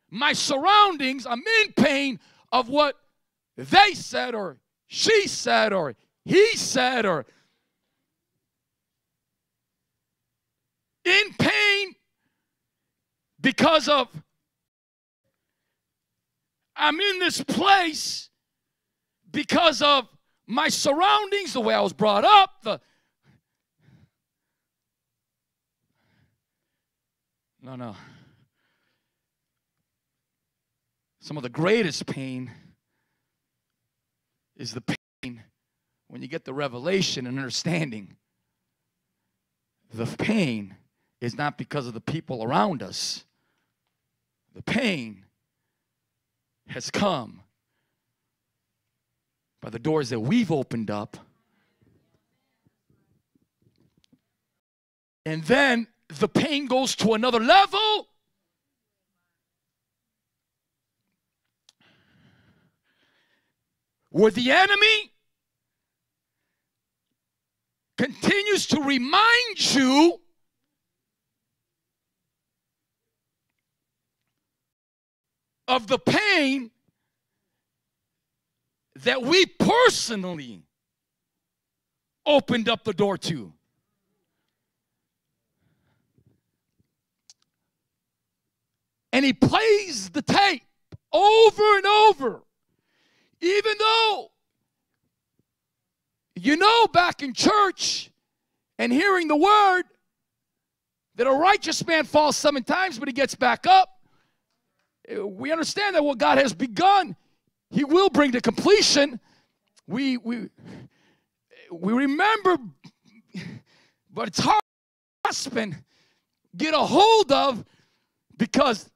my surroundings. I'm in pain of what they said or she said or he said or in pain because of I'm in this place because of my surroundings, the way I was brought up, the No, no. Some of the greatest pain is the pain when you get the revelation and understanding. The pain is not because of the people around us. The pain has come by the doors that we've opened up. And then the pain goes to another level. Where the enemy continues to remind you of the pain that we personally opened up the door to. And he plays the tape over and over, even though you know back in church and hearing the word that a righteous man falls seven times, but he gets back up we understand that what God has begun, He will bring to completion. We we we remember, but it's hard to grasp and get a hold of because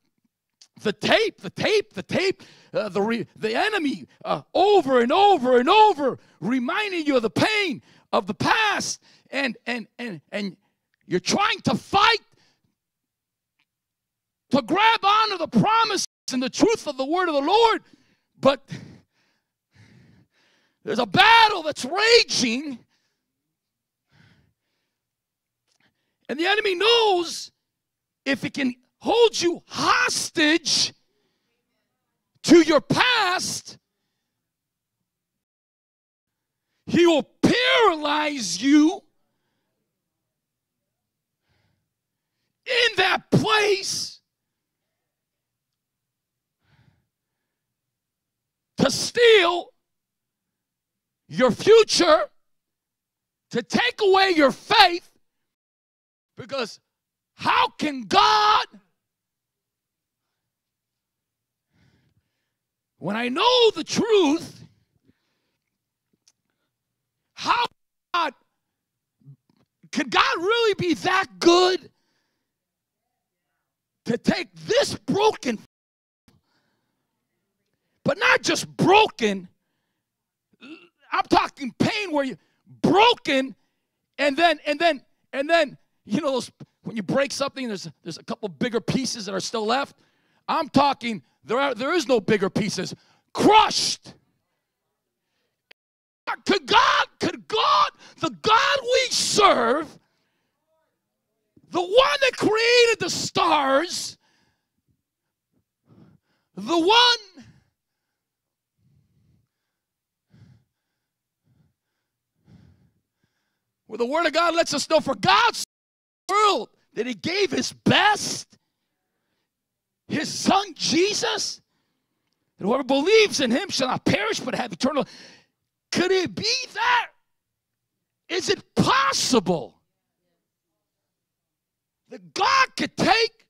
the tape, the tape, the tape, uh, the re, the enemy uh, over and over and over reminding you of the pain of the past, and and and and you're trying to fight to grab onto the promise and the truth of the word of the Lord, but there's a battle that's raging, and the enemy knows if it can hold you hostage to your past, he will paralyze you in that place to steal your future, to take away your faith, because how can God, when I know the truth, how God, could God really be that good to take this broken but not just broken. I'm talking pain where you broken and then and then and then you know those when you break something there's there's a couple bigger pieces that are still left. I'm talking there are there is no bigger pieces. Crushed. Could God, could God, the God we serve, the one that created the stars, the one where the Word of God lets us know for God's world that He gave His best, His Son Jesus, that whoever believes in Him shall not perish but have eternal. Could it be that Is it possible that God could take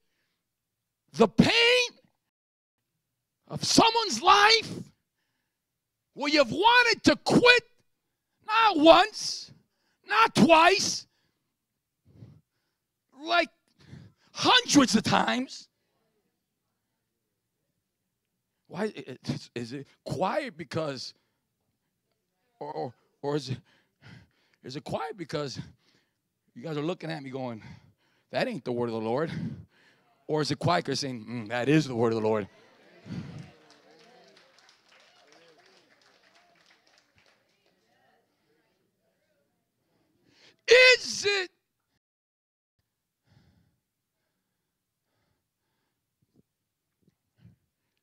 the pain of someone's life where you've wanted to quit not once, not twice, like hundreds of times? Why is, it quiet because, or, or, or is it is it quiet because you guys are looking at me going, that ain't the word of the Lord? Or is it quiet because saying, "Mm, that is the word of the Lord? Is it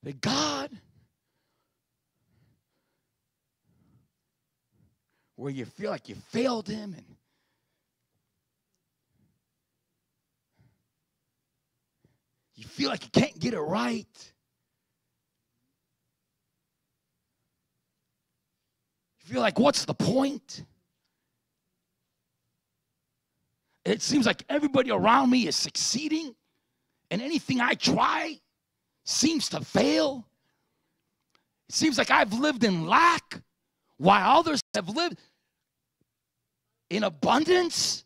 that God, where you feel like you failed Him and you feel like you can't get it right. You feel like, what's the point? It seems like everybody around me is succeeding, and anything I try seems to fail. It seems like I've lived in lack while others have lived in abundance.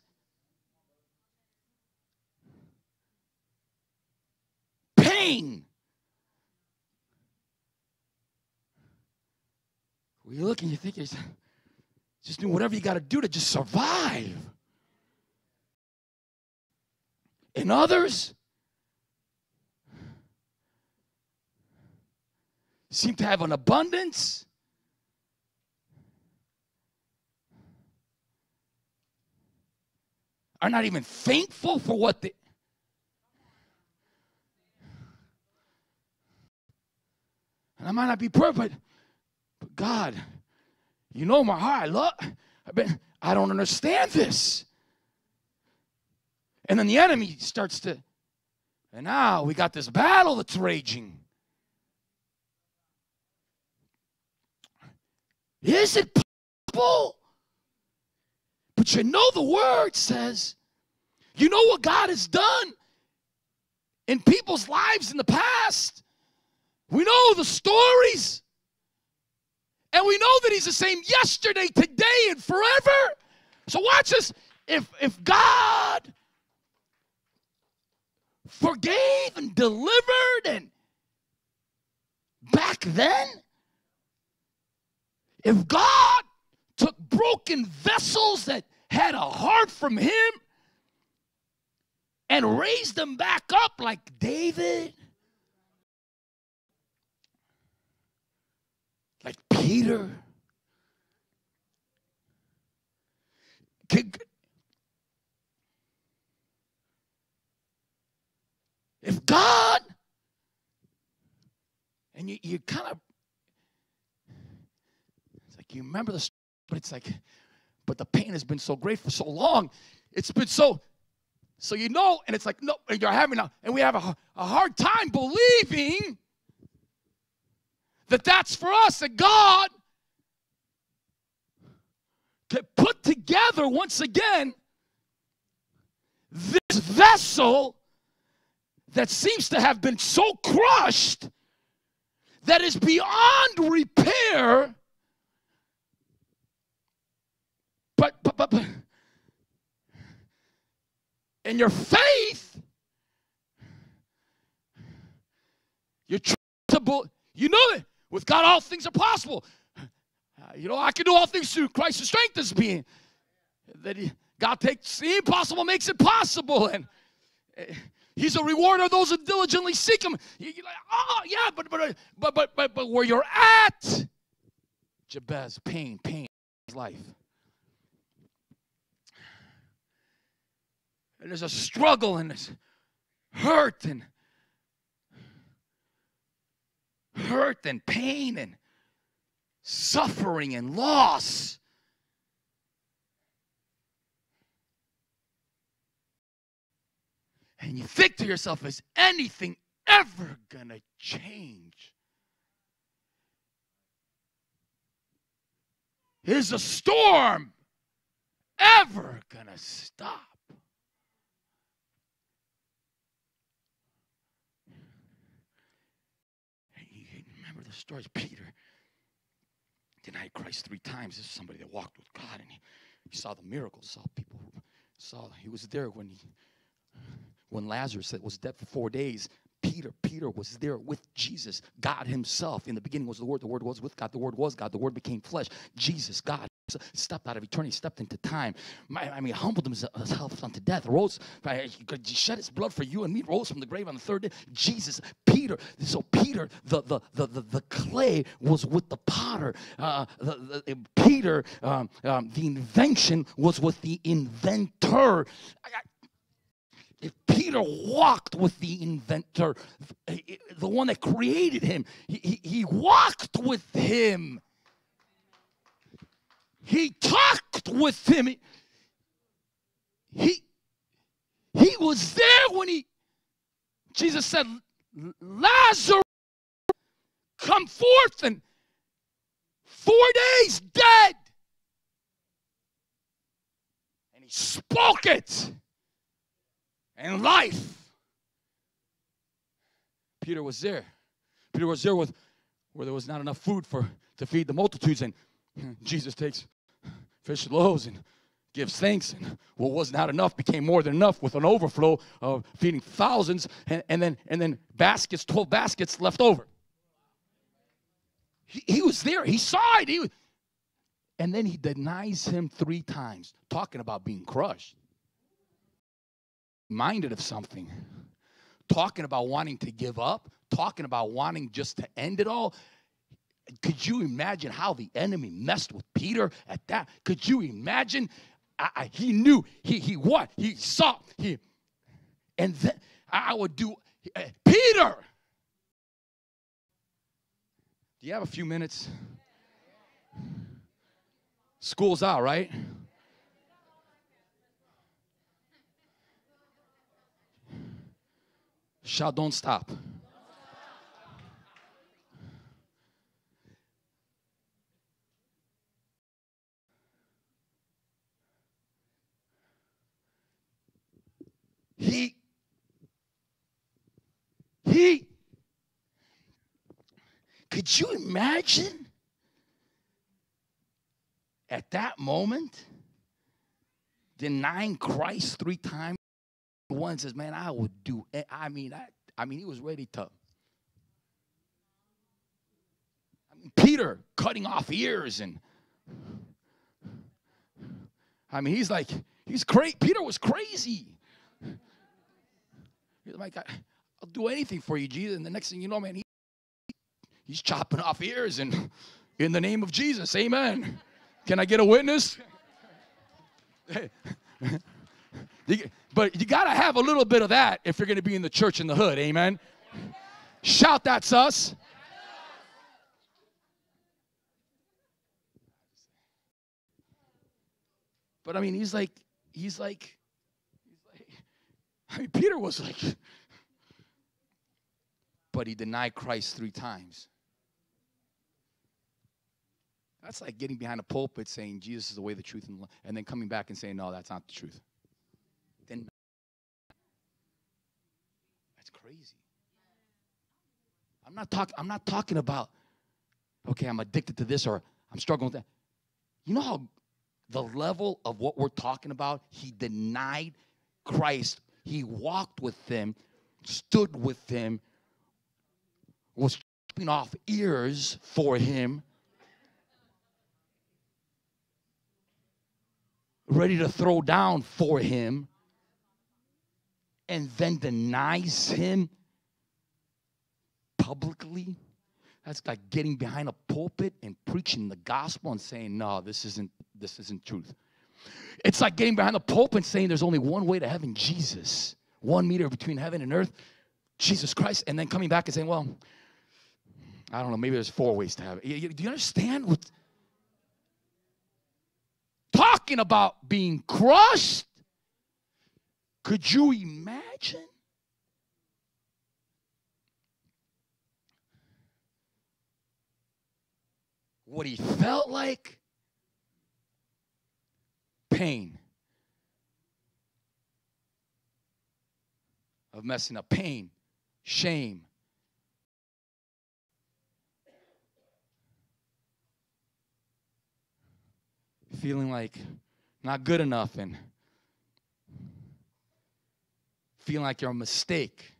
Pain. You look and you think just doing whatever you got to do to just survive. And others seem to have an abundance. Are not even thankful for what they. And I might not be perfect, but God, you know my heart. I love. I've been. I don't understand this. And then the enemy starts to. And now we got this battle that's raging. Is it possible? But you know the word says, you know what God has done in people's lives in the past. We know the stories. And we know that he's the same yesterday, today, and forever. So watch this. If if God forgave and delivered and back then, if God took broken vessels that had a heart from Him and raised them back up like David, like Peter, if God, and you, you kind of it's like you remember the story, but it's like, but the pain has been so great for so long. It's been so, so you know, and it's like, no, and you're having a, and we have a, a hard time believing that that's for us, that God can put together once again this vessel that seems to have been so crushed that is beyond repair. But but but, but in your faith you're bel- you know that with god all things are possible. You know i can do all things through christ who strengthens me that god takes the impossible makes it possible. And He's a rewarder of those who diligently seek him. Like, oh yeah, but but but but but but where you're at, Jabez, pain, pain, his life. And there's a struggle and there's hurt and hurt and pain and suffering and loss. And you think to yourself, is anything ever going to change? Is a storm ever going to stop. You- you Remember the stories? Peter denied Christ three times. This is somebody that walked with God and he, he saw the miracles, saw people, saw he was there when he when Lazarus was dead for four days. Peter, Peter was there with Jesus, God Himself. In the beginning was the Word, the Word was with God, the Word was God, the Word became flesh. Jesus, God, stepped out of eternity, stepped into time. I mean, humbled himself unto death, rose, shed his blood for you and me, rose from the grave on the third day. Jesus, Peter. So Peter, the the the the, the clay was with the potter. Uh, the, the, Peter, um, um, the invention was with the inventor. I- I- if Peter walked with the inventor, the one that created him, he, he, walked with him. He talked with him. He, he was there when he, Jesus said, Lazarus, come forth and four days dead. And he spoke it and life. Peter was there. Peter was there with where there was not enough food for to feed the multitudes, and Jesus takes fish loaves and gives thanks, and what was not enough became more than enough with an overflow of feeding thousands, and, and then and then baskets, twelve baskets left over. He, he was there. He saw it. He was, and then he denies him three times, talking about being crushed minded of something, talking about wanting to give up, talking about wanting just to end it all. Could you imagine how the enemy messed with Peter at that? Could you imagine? I, I- he knew he he what he saw he, and then I would do uh, Peter. Do you have a few minutes? School's out, right? Shout, don't stop. He, he, could you imagine at that moment denying Christ three times? One says, "Man, I would do." it." I mean, I, I mean, he was ready to. I mean, Peter cutting off ears and. I mean, he's like, he's crazy. Peter was crazy. He's like, I'll do anything for you, Jesus. And the next thing you know, man, he, he's chopping off ears and in the name of Jesus, Amen. Can I get a witness? But you got to have a little bit of that if you're going to be in the church in the hood. Amen. Shout that's us. But I mean, he's like, he's like, he's like, I mean, Peter was like, but he denied Christ three times. That's like getting behind a pulpit saying Jesus is the way, the truth, and, and then coming back and saying, no, that's not the truth. Then that's crazy. I'm not talking. I'm not talking about. Okay, I'm addicted to this or I'm struggling with that. You know how the level of what we're talking about? He denied Christ. He walked with them, stood with them, was chopping off ears for him. Ready to throw down for him and then denies him publicly. That's like getting behind a pulpit and preaching the gospel and saying, "No, this isn't this isn't truth." It's like getting behind the pulpit and saying there's only one way to heaven, Jesus. One meter between heaven and earth, Jesus Christ, and then coming back and saying, "Well, I don't know, maybe there's four ways to heaven." Do you understand what talking about being crushed? Could you imagine? What he felt like? pain. Of messing up. Pain, shame. Feeling like not good enough and feeling like you're a mistake.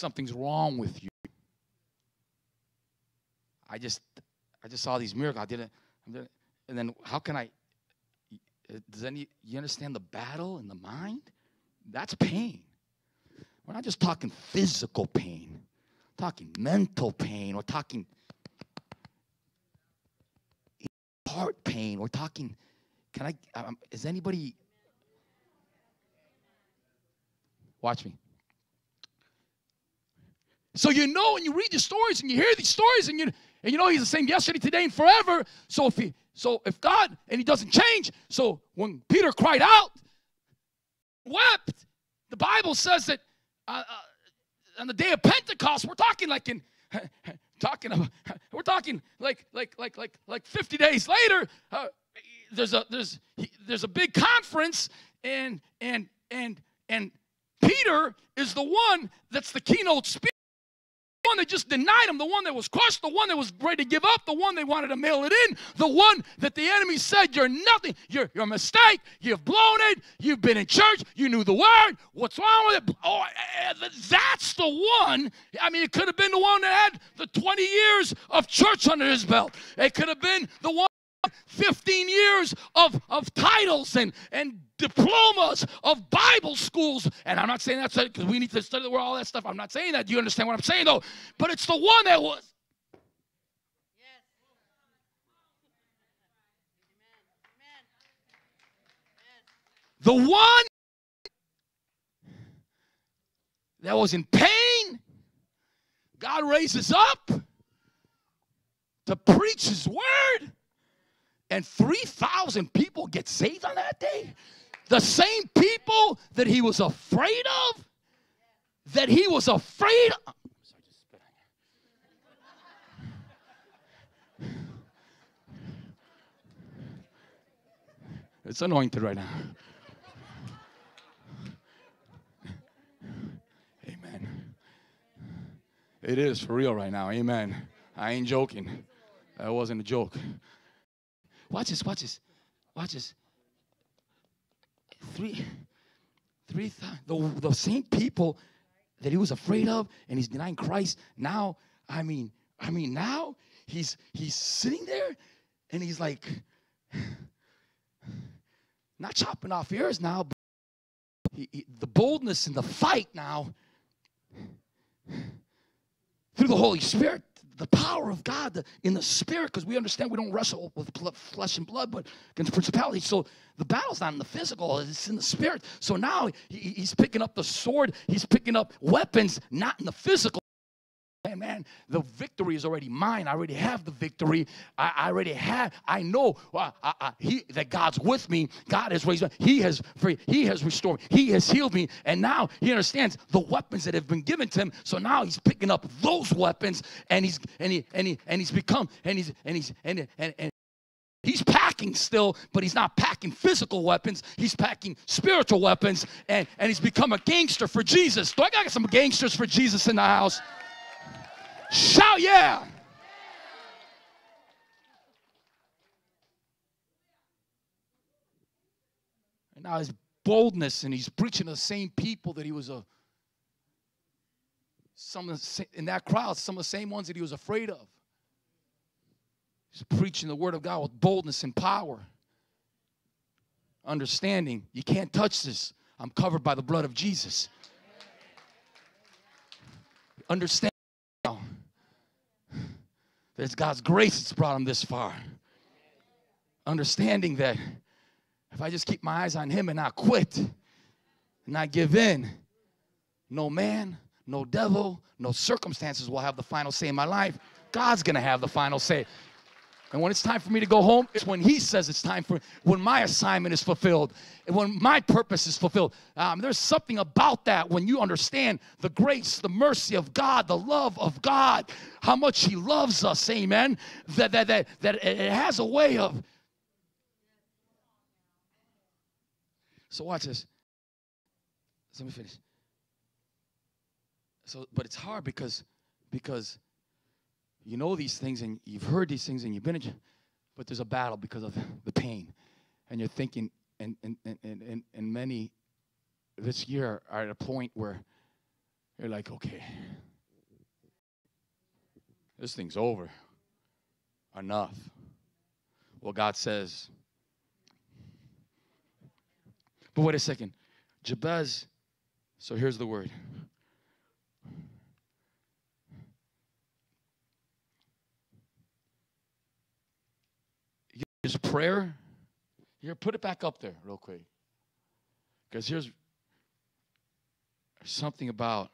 Something's wrong with you. I just I just saw these miracles. I didn't, didn't and then how can I does any you understand the battle in the mind? That's pain. We're not just talking physical pain. We're talking mental pain. We're talking heart pain. We're talking can I um, is anybody Watch me. So you know, and you read the stories and you hear these stories, and you and you know he's the same yesterday, today, and forever. So if he, so if God and he doesn't change, so when Peter cried out, wept, the Bible says that uh, uh, on the day of Pentecost, we're talking like in talking about, we're talking like like like like like 50 days later. Uh, there's a there's there's a big conference and and and and Peter is the one that's the keynote speaker one that just denied him, the one that was crushed, the one that was ready to give up, the one they wanted to mail it in, the one that the enemy said, You're nothing, you're, you're a mistake, you've blown it, you've been in church, you knew the word, what's wrong with it? Oh, eh, eh, that's the one. I mean, it could have been the one that had the 20 years of church under his belt, it could have been the one 15 years of, of titles and, and diplomas of Bible schools. And I'm not saying that's because we need to study the word, all that stuff. I'm not saying that. Do you understand what I'm saying, though? But it's the one that was. The one that was in pain, God raises up to preach His word and 3,000 people get saved on that day? The same people that he was afraid of? That he was afraid of? It's anointed right now. Amen. It is for real right now. Amen. I ain't joking. That wasn't a joke. Watch this, watch this, watch this. Three, three, the, the same people that he was afraid of and he's denying Christ. Now, I mean, I mean, now he's he's sitting there and he's like not chopping off ears now, but he, he, the boldness and the fight now through the Holy Spirit the power of God in the spirit, because we understand we don't wrestle with flesh and blood, but against principalities. So the battle's not in the physical, it's in the spirit. So now he's picking up the sword, he's picking up weapons, not in the physical. Man, the victory is already mine. I already have the victory. I, I already have. I know uh, I, I, he, that God's with me. God has raised me. He has free. He has restored. He has healed me. And now he understands the weapons that have been given to him. So now he's picking up those weapons, and he's and he and he and he's become and he's and he's and and, and He's packing still, but he's not packing physical weapons. He's packing spiritual weapons, and, and he's become a gangster for Jesus. Do I got some gangsters for Jesus in the house? Shout yeah. And now his boldness, and he's preaching to the same people that he was a some in that crowd, some of the same ones that he was afraid of. He's preaching the word of God with boldness and power. Understanding, you can't touch this. I'm covered by the blood of Jesus. Understand that it's God's grace that's brought him this far. Understanding that if I just keep my eyes on him and not quit, and not give in, no man, no devil, no circumstances will have the final say in my life. God's gonna have the final say. And when it's time for me to go home, it's when He says it's time for when my assignment is fulfilled, and when my purpose is fulfilled. Um, there's something about that when you understand the grace, the mercy of God, the love of God, how much He loves us. Amen. That that that that it has a way of. So watch this. Let me finish. So, but it's hard because because you know these things and you've heard these things and you've been in, but there's a battle because of the pain. And you're thinking, and, and, and, and, and many this year are at a point where you're like, okay, this thing's over. Enough. Well, God says, but wait a second. Jabez, so here's the word. His prayer, here, put it back up there real quick. Because here's something about,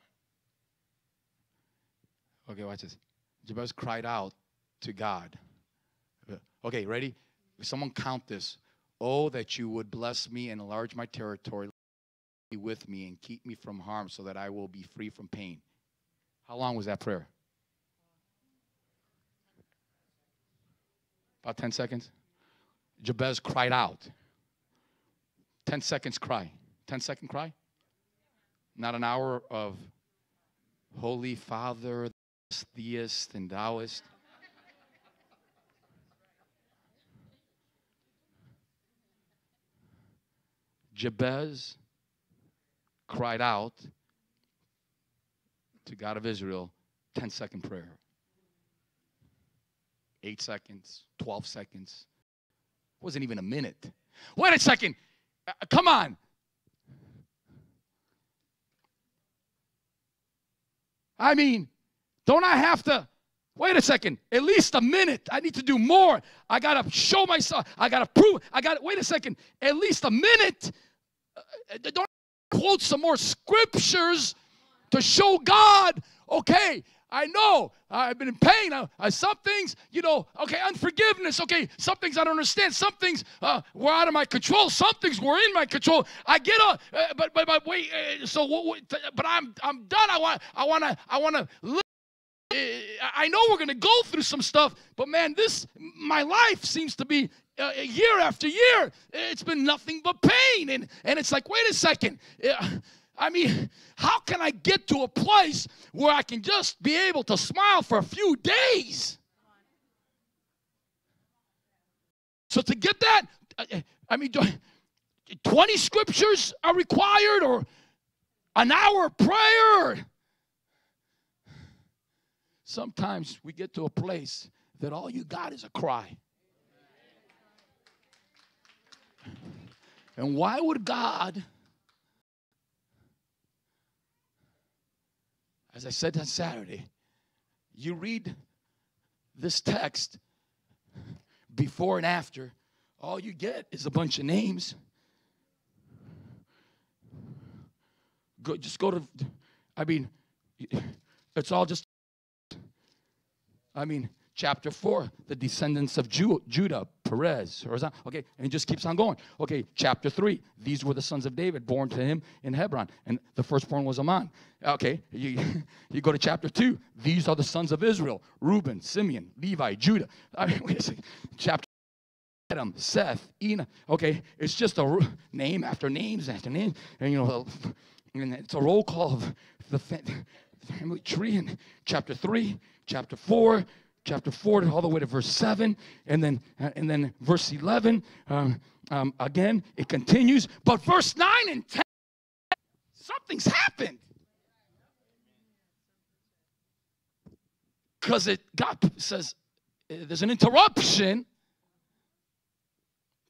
okay, watch this. Jabez cried out to God. Okay, ready? Someone count this. Oh, that you would bless me and enlarge my territory be with me and keep me from harm so that I will be free from pain. How long was that prayer? About 10 seconds? Jabez cried out. 10 seconds cry. 10 second cry? Not an hour of Holy Father, theist, and Taoist. Jabez cried out to God of Israel 10 second prayer. Eight seconds, 12 seconds. Wasn't even a minute. Wait a second. Uh, come on. I mean, don't I have to? Wait a second. At least a minute. I need to do more. I got to show myself. I got to prove. I got to, wait a second. At least a minute. Uh, don't quote some more scriptures to show God, okay, I know I've been in pain. I, I, some things, you know, okay, unforgiveness. Okay, some things I don't understand. Some things uh, were out of my control. Some things were in my control. I get up, uh, but but but wait. Uh, so but I'm I'm done. I want I want to I want to live. Uh, I know we're going to go through some stuff, but man, this my life seems to be uh, year after year. It's been nothing but pain, and and it's like, wait a second. Uh, I mean, how can I get to a place where I can just be able to smile for a few days? So to get that, I mean, 20 scriptures are required or an hour of prayer. Sometimes we get to a place that all you got is a cry. And why would God As I said on Saturday, you read this text before and after, all you get is a bunch of names. Go, just go to, I mean, it's all just, I mean, chapter 4, the descendants of Ju- Judah, Perez. Okay, and it just keeps on going. Okay, chapter 3, these were the sons of David born to him in Hebron, and the firstborn was Amnon. Okay, you, you go to chapter 2, these are the sons of Israel Reuben, Simeon, Levi, Judah. I mean, wait a second. Chapter Adam, Seth, Enoch. Okay, it's just a name after names after names, and you know, and it's a roll call of the family tree in chapter 3, chapter 4, chapter 4 all the way to verse 7 and then and then verse 11 um, um, again it continues but verse 9 and 10 something's happened because it god says uh, there's an interruption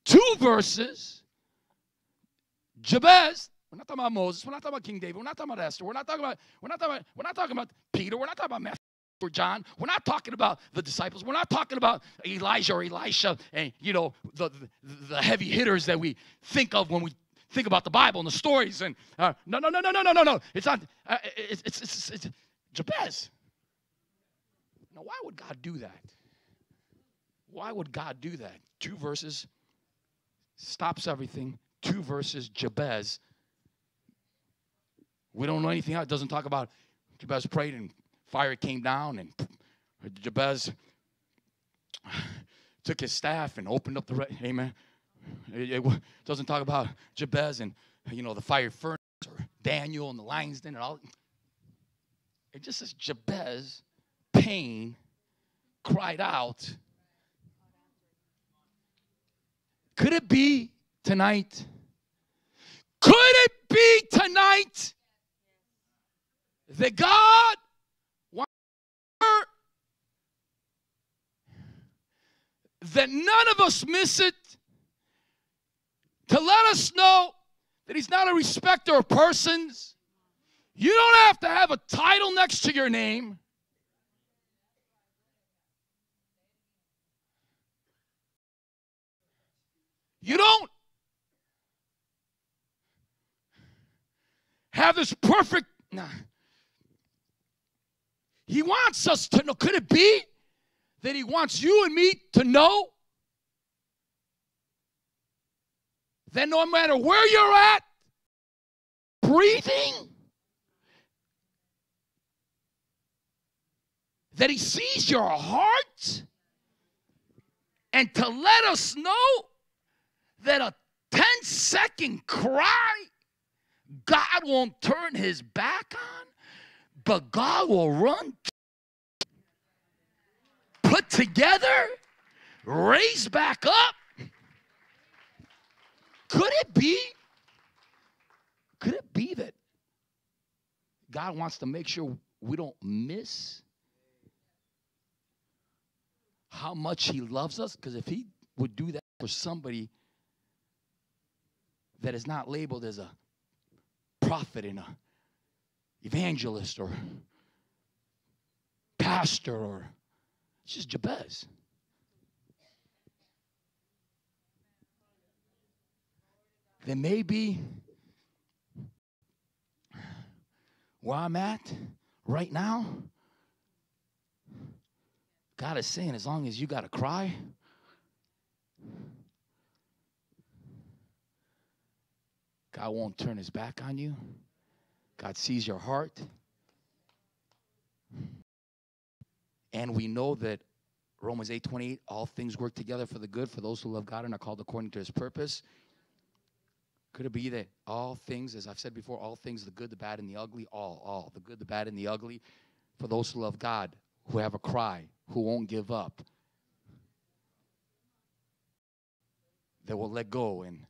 two verses jabez we're not talking about Moses. We're not talking about King David. We're not talking about Esther. We're not talking about. We're not talking about. We're not talking about Peter. We're not talking about Matthew or John. We're not talking about the disciples. We're not talking about Elijah or Elisha and, you know, the, the, the heavy hitters that we think of when we think about the Bible and the stories. And uh, no, no, no, no, no, no, no, no. It's not, uh, it's, it's, it's, it's Jabez. Now, why would God do that? Why would God do that? Two verses stops everything. Two verses, Jabez. We don't know anything else. It doesn't talk about Jabez prayed and fire came down and Jabez took his staff and opened up the red. Amen. It, it doesn't talk about Jabez and you know the fire furnace or Daniel and the lion's den and all. It just says Jabez, pain, cried out. Could it be tonight? Could it be tonight that God wants that none of us miss it to let us know that He's not a respecter of persons? You don't have to have a title next to your name. You don't have this perfect. Nah. He wants us to know. Could it be that He wants you and me to know that no matter where you're at, breathing, that He sees your heart, and to let us know that a 10 second cry, God won't turn his back on, but God will run, put together, raise back up. Could it be? Could it be that God wants to make sure we don't miss how much He loves us? Because if He would do that for somebody that is not labeled as a prophet and a evangelist or pastor or it's just Jabez. Then maybe where I'm at right now, God is saying, as long as you got to cry, God won't turn his back on you. God sees your heart. And we know that Romans 8 28, all things work together for the good for those who love God and are called according to his purpose. Could it be that all things, as I've said before, all things, the good, the bad, and the ugly, all, all, the good, the bad, and the ugly, for those who love God, who have a cry, who won't give up, that will let go and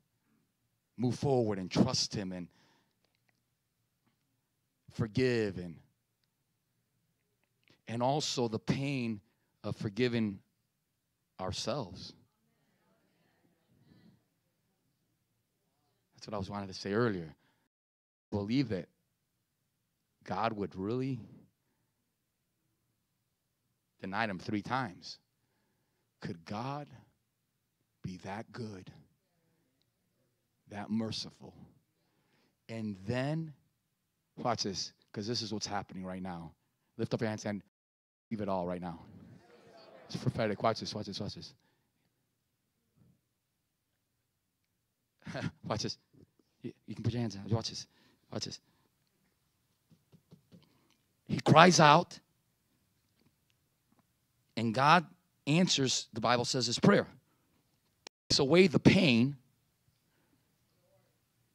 move forward and trust Him and forgive and and also the pain of forgiving ourselves. That's what I was wanting to say earlier. Believe that God would really denied him three times. Could God be that good, that merciful? And then, watch this, because this is what's happening right now. Lift up your hands and leave it all right now. It's prophetic. Watch this, watch this, watch this. watch this. You, you can put your hands down. Watch this. Watch this. He cries out, and God answers, the Bible says, his prayer. Takes away the pain,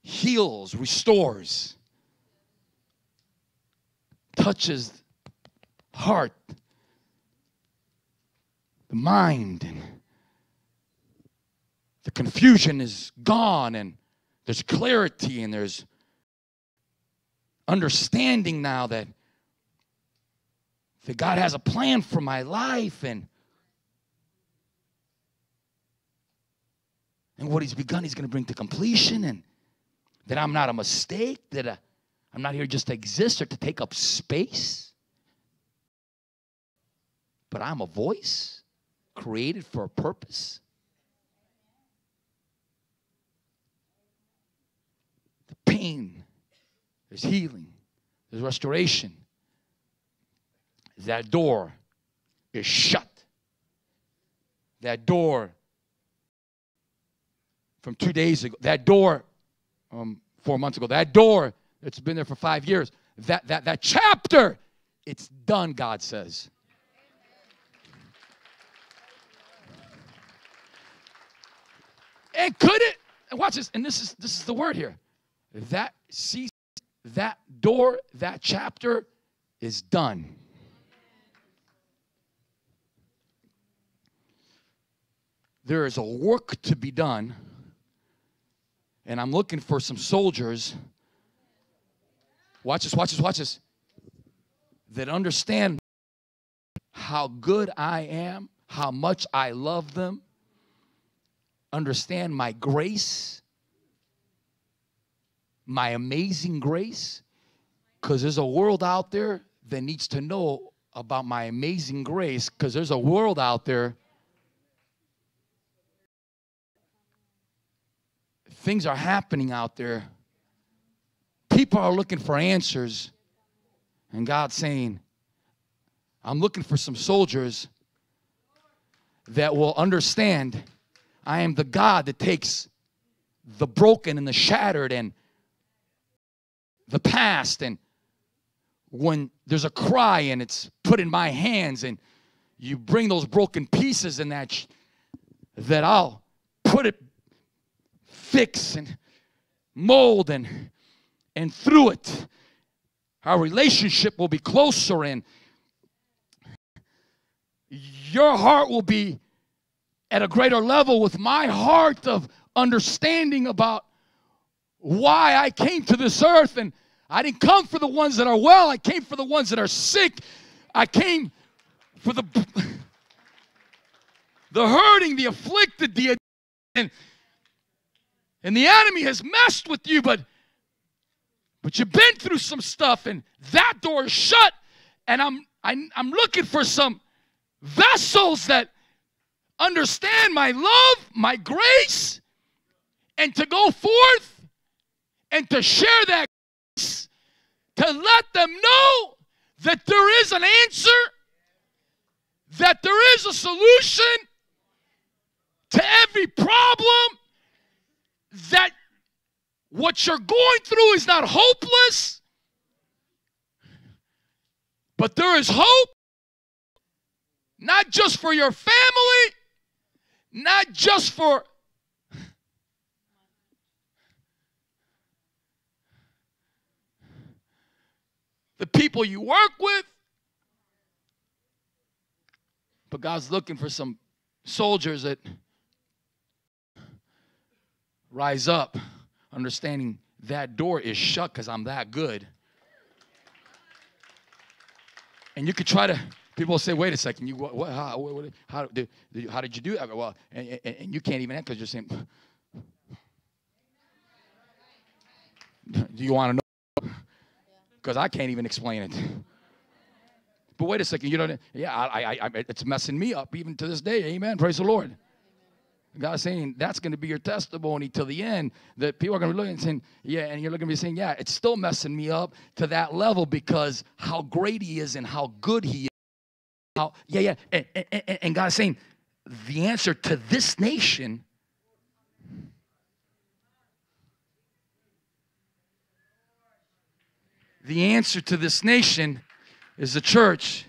heals, restores, touches heart, the mind, and the confusion is gone, and there's clarity, and there's understanding now that that God has a plan for my life and and what he's begun he's going to bring to completion and that I'm not a mistake that uh, I'm not here just to exist or to take up space but I'm a voice created for a purpose the pain there's healing there's restoration that door is shut. that door from two days ago, that door um, four months ago, that door that's been there for five years, that, that, that chapter, it's done, God says. And could it, and watch this, and this is this is the word here. That cease, that door, that chapter is done. There is a work to be done, and I'm looking for some soldiers. Watch this, watch this, watch this. That understand how good I am, how much I love them, understand my grace, my amazing grace, because there's a world out there that needs to know about my amazing grace, because there's a world out there. Things are happening out there. People are looking for answers. And God's saying, I'm looking for some soldiers that will understand I am the God that takes the broken and the shattered and the past and when there's a cry and it's put in my hands and you bring those broken pieces in that that I'll put it fix and mold and and through it our relationship will be closer and your heart will be at a greater level with my heart of understanding about why I came to this earth. And I didn't come for the ones that are well, I came for the ones that are sick. I came for the the hurting, the afflicted, the and, and the enemy has messed with you, but but you've been through some stuff, and that door is shut. And I'm I, I'm looking for some vessels that understand my love, my grace, and to go forth and to share that grace, to let them know that there is an answer, that there is a solution to every problem, that what you're going through is not hopeless, but there is hope, not just for your family, not just for the people you work with, but God's looking for some soldiers that rise up, understanding that door is shut because I'm that good. And you could try to, people say, wait a second, you, what, what, how, what, how, did, how did you do that? Well, and, and, and you can't even because you're saying, do you want to know? Because I can't even explain it. But wait a second, you know, yeah, I, I, I, it's messing me up even to this day. Amen. Praise the Lord. God's saying that's going to be your testimony till the end. That people are going to be looking and saying, yeah, and you're looking to be saying, yeah, it's still messing me up to that level because how great He is and how good He is. How, yeah, yeah, and, and, and God is saying the answer to this nation. The answer to this nation is the church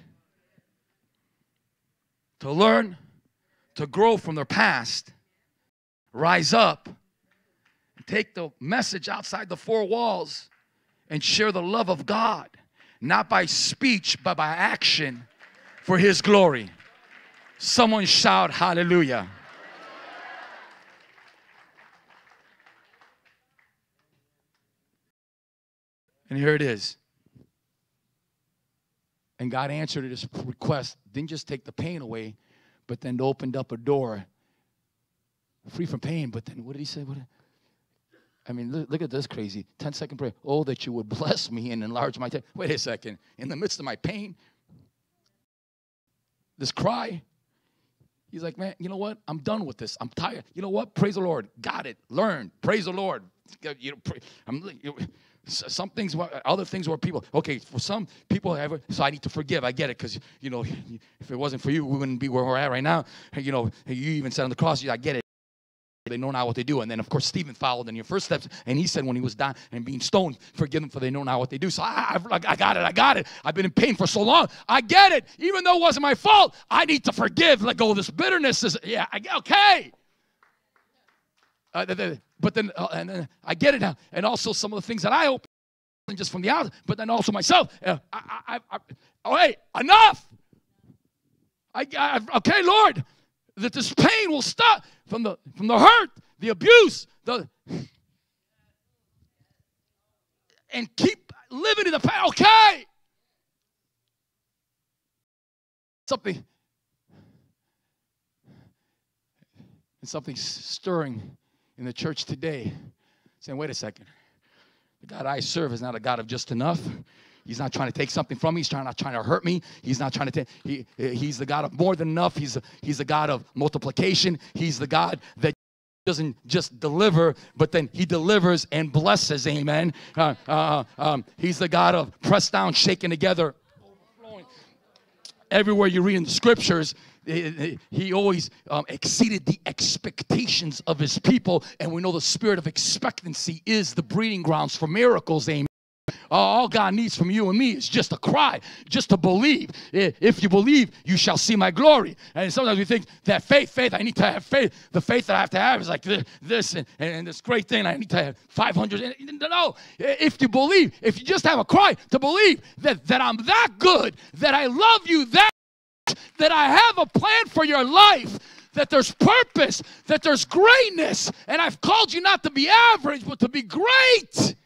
to learn to grow from their past, rise up, take the message outside the four walls and share the love of God, not by speech, but by action for His glory. Someone shout hallelujah. And here it is. And God answered his request, didn't just take the pain away, but then opened up a door free from pain. But then what did he say? What, I mean, look, look at this crazy 10 second prayer. Oh, that you would bless me and enlarge my tent. Wait a second. In the midst of my pain, this cry, He's like, man, you know what? I'm done with this. I'm tired. You know what? Praise the Lord. Got it. Learn. Praise the Lord. You know, pray. I'm. You know, some things, other things where people, okay, for some people, have, so I need to forgive. I get it, because you know, if it wasn't for you, we wouldn't be where we're at right now. You know, you even said on the cross, I get it. They know not what they do. And then, of course, Stephen followed in your first steps. And he said, when he was dying and being stoned, forgive them for they know not what they do. So I, I've, like, I got it. I got it. I've been in pain for so long. I get it. Even though it wasn't my fault, I need to forgive. Let go of this bitterness. Is, yeah, I, okay. Uh, th- th- but then, uh, and then I get it now. And also some of the things that I open, just from the outside, but then also myself. Uh, I, I, I, oh, hey, enough. I, I, okay, Lord, that this pain will stop from the from the hurt, the abuse, the and keep living in the past. Okay. Something and something stirring in the church today. Saying, wait a second. The God I serve is not a God of just enough. He's not trying to take something from me. He's trying, not trying to hurt me. He's not trying to take. He, he's the God of more than enough. He's he's the God of multiplication. He's the God that doesn't just deliver, but then he delivers and blesses. Amen. Uh, uh, um, he's the God of pressed down, shaken together. Everywhere you read in the scriptures, he always um, exceeded the expectations of his people, and we know the spirit of expectancy is the breeding grounds for miracles. Amen. All God needs from you and me is just a cry, just to believe. If you believe, you shall see my glory. And sometimes we think that faith, faith, I need to have faith. The faith that I have to have is like thi- this and, and this great thing. I need to have 500. No, if you believe, if you just have a cry to believe that, that I'm that good, that I love you that that I have a plan for your life, that there's purpose, that there's greatness, and I've called you not to be average, but to be great.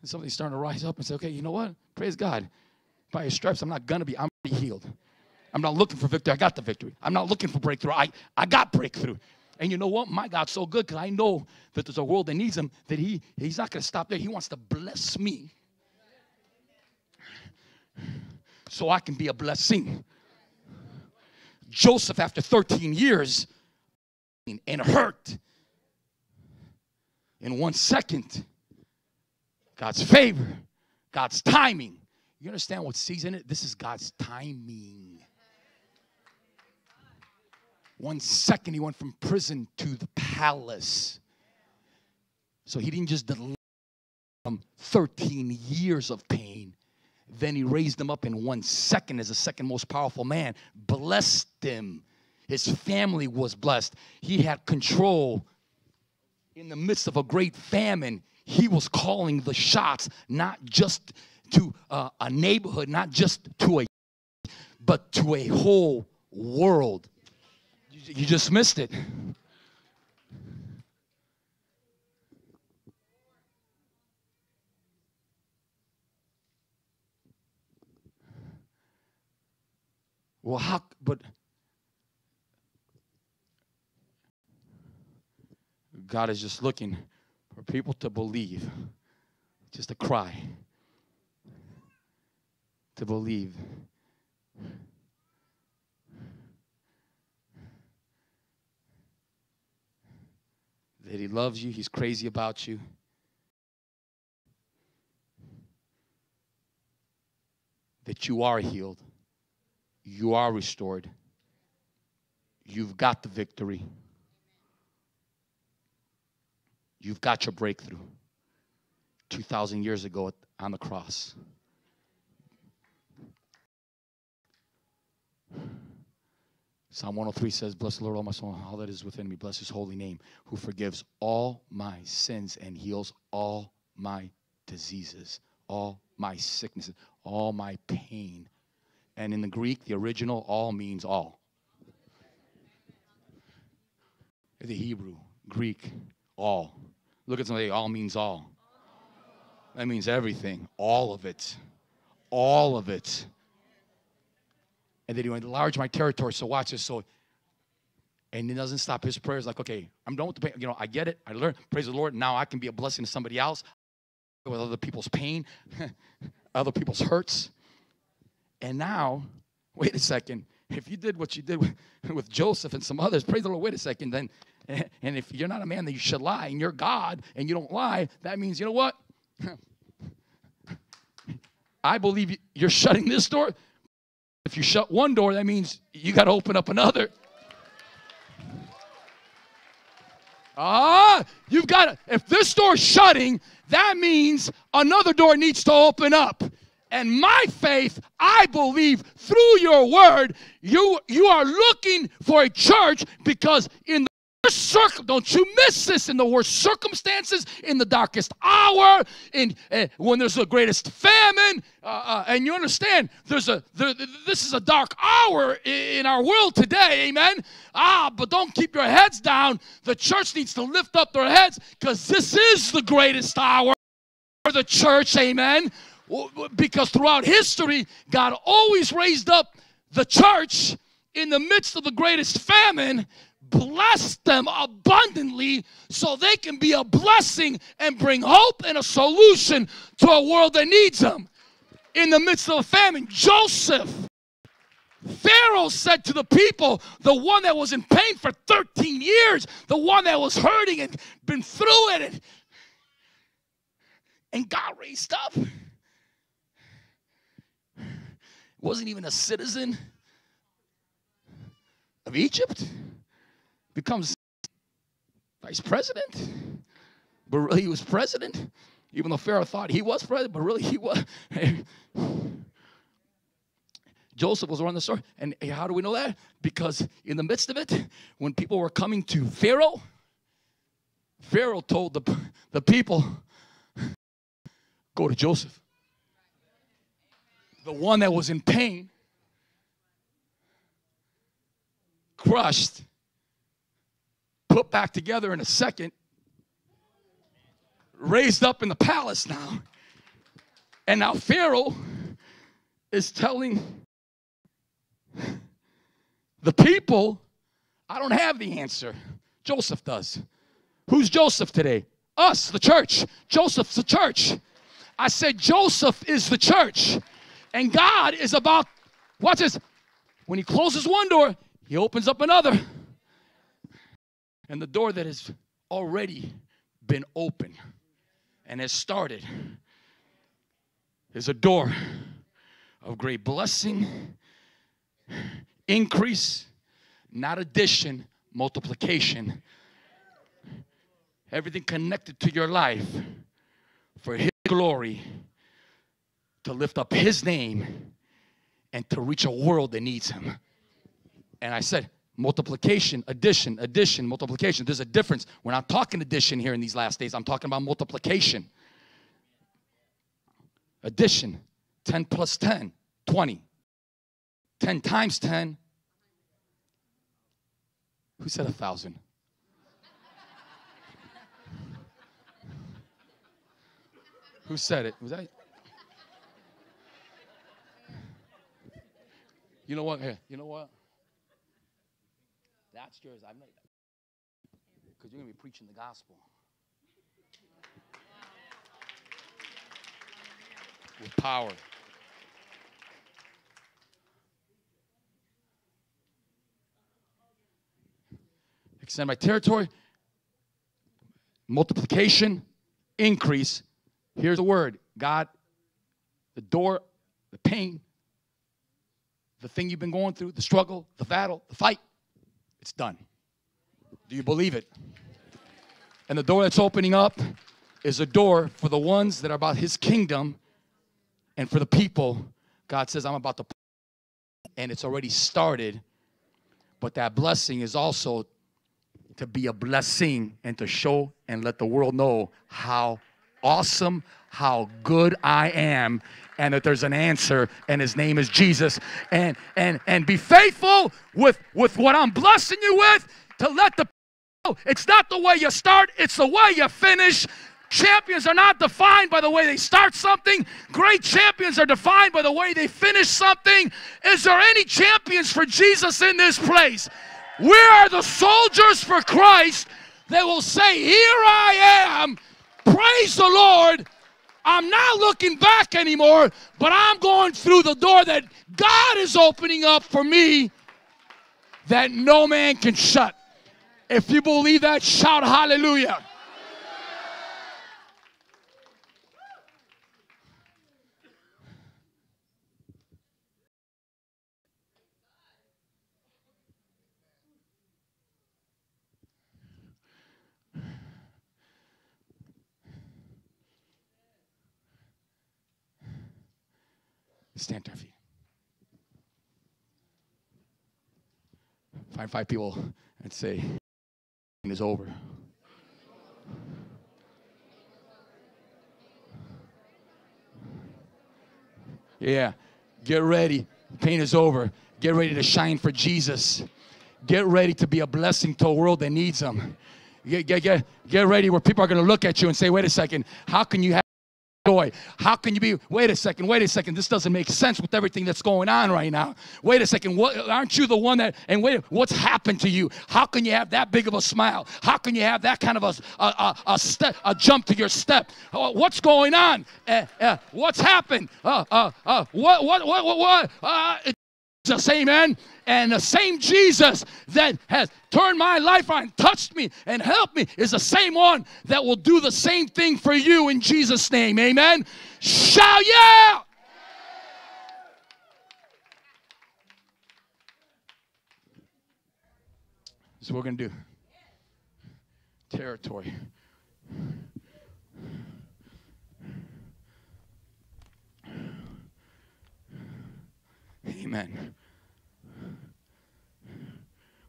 And somebody's starting to rise up and say, okay, you know what? Praise God. By his stripes, I'm not gonna be, I'm healed. I'm not looking for victory. I got the victory. I'm not looking for breakthrough. I, I got breakthrough. And you know what? My God's so good because I know that there's a world that needs him, that he, he's not going to stop there. He wants to bless me so I can be a blessing. Joseph, after 13 years and hurt, in one second, God's favor, God's timing. You understand what season it? This is God's timing. One second, he went from prison to the palace. So he didn't just deliver from 13 years of pain. Then he raised him up in one second as the second most powerful man, blessed him. His family was blessed. He had control in the midst of a great famine. He was calling the shots, not just to uh, a neighborhood, not just to a, but to a whole world. You, you just missed it. Well, how, but God is just looking for people to believe, just a cry to believe. That He loves you, He's crazy about you. That you are healed, you are restored, you've got the victory. You've got your breakthrough 2,000 years ago on the cross. Psalm 103 says, Bless the Lord, all my soul, all that is within me. Bless his holy name, who forgives all my sins and heals all my diseases, all my sicknesses, all my pain. And in the Greek, the original, all means all. The Hebrew, Greek, all. Look at somebody, all means all. That means everything, all of it. All of it. And then he went, enlarge my territory. So watch this. So, and he doesn't stop his prayers. Like, okay, I'm done with the pain. You know, I get it. I learned. Praise the Lord. Now I can be a blessing to somebody else with other people's pain. other people's hurts. And now, wait a second. If you did what you did with, with Joseph and some others, praise the Lord, wait a second, then, and if you're not a man that you should lie, and you're God, and you don't lie, that means, you know what? I believe you're shutting this door. If you shut one door, that means you got to open up another. Ah, you've got if this door's shutting, that means another door needs to open up. And my faith, I believe through your word, you, you are looking for a church because in circ- don't you miss this in the worst circumstances, in the darkest hour, in uh, when there's the greatest famine, uh, uh, and you understand there's a there, this is a dark hour in our world today, amen. Ah, but don't keep your heads down. The church needs to lift up their heads because this is the greatest hour for the church, amen. Because throughout history, God always raised up the church in the midst of the greatest famine, blessed them abundantly so they can be a blessing and bring hope and a solution to a world that needs them. In the midst of a famine, Joseph, Pharaoh said to the people, the one that was in pain for 13 years, the one that was hurting and been through it, and and God raised up. Wasn't even a citizen of Egypt, becomes vice president, but really he was president, even though Pharaoh thought he was president, but really he was. Joseph was running the story. And how do we know that? Because in the midst of it, when people were coming to Pharaoh, Pharaoh told the, the people, go to Joseph. The one that was in pain, crushed, put back together in a second, raised up in the palace now. And now Pharaoh is telling the people, I don't have the answer. Joseph does. Who's Joseph today? Us, the church. Joseph's the church. I said Joseph is the church. And God is about, watch this. When he closes one door, he opens up another. And the door that has already been open and has started is a door of great blessing, increase, not addition, multiplication. Everything connected to your life for His glory, to lift up His name, and to reach a world that needs Him. And I said, multiplication, addition, addition, multiplication. There's a difference. We're not talking addition here in these last days. I'm talking about multiplication. Addition, 10 plus 10, 20. 10 times 10. Who said a thousand? Who said it? Was that? You know what? Here, you know what? That's yours. I made that. Because you're going to be preaching the gospel. With power. Extend my territory. Multiplication, increase. Here's a word God, the door, the pain, the thing you've been going through, the struggle, the battle, the fight, it's done. Do you believe it? And the door that's opening up is a door for the ones that are about His kingdom and for the people. God says, I'm about to, and it's already started. But that blessing is also to be a blessing and to show and let the world know how awesome, how good I am, and that there's an answer, and his name is Jesus. And and and be faithful with with what I'm blessing you with to let the it's not the way you start, it's the way you finish. Champions are not defined by the way they start something. Great champions are defined by the way they finish something. Is there any champions for Jesus in this place? Where are the soldiers for Christ that will say, Here I am, praise the Lord, I'm not looking back anymore, but I'm going through the door that God is opening up for me that no man can shut. If you believe that, shout hallelujah. Stand to our feet. Find five people and say, "It is over." Yeah, get ready. Pain is over. Get ready to shine for Jesus. Get ready to be a blessing to a world that needs them. Get, get, get, get ready where people are going to look at you and say, wait a second, how can you have joy? How can you be, wait a second, wait a second, this doesn't make sense with everything that's going on right now. Wait a second, what, aren't you the one that, and wait, what's happened to you? How can you have that big of a smile? How can you have that kind of a, a, a, step, a jump to your step? Uh, what's going on? Uh, uh, what's happened? Uh, uh, uh, what, what, what, what? Uh, Jesus, amen. And the same Jesus that has turned my life on, touched me, and helped me is the same one that will do the same thing for you in Jesus' name, amen. Shout yeah! Is what we're going to do. Territory. Amen.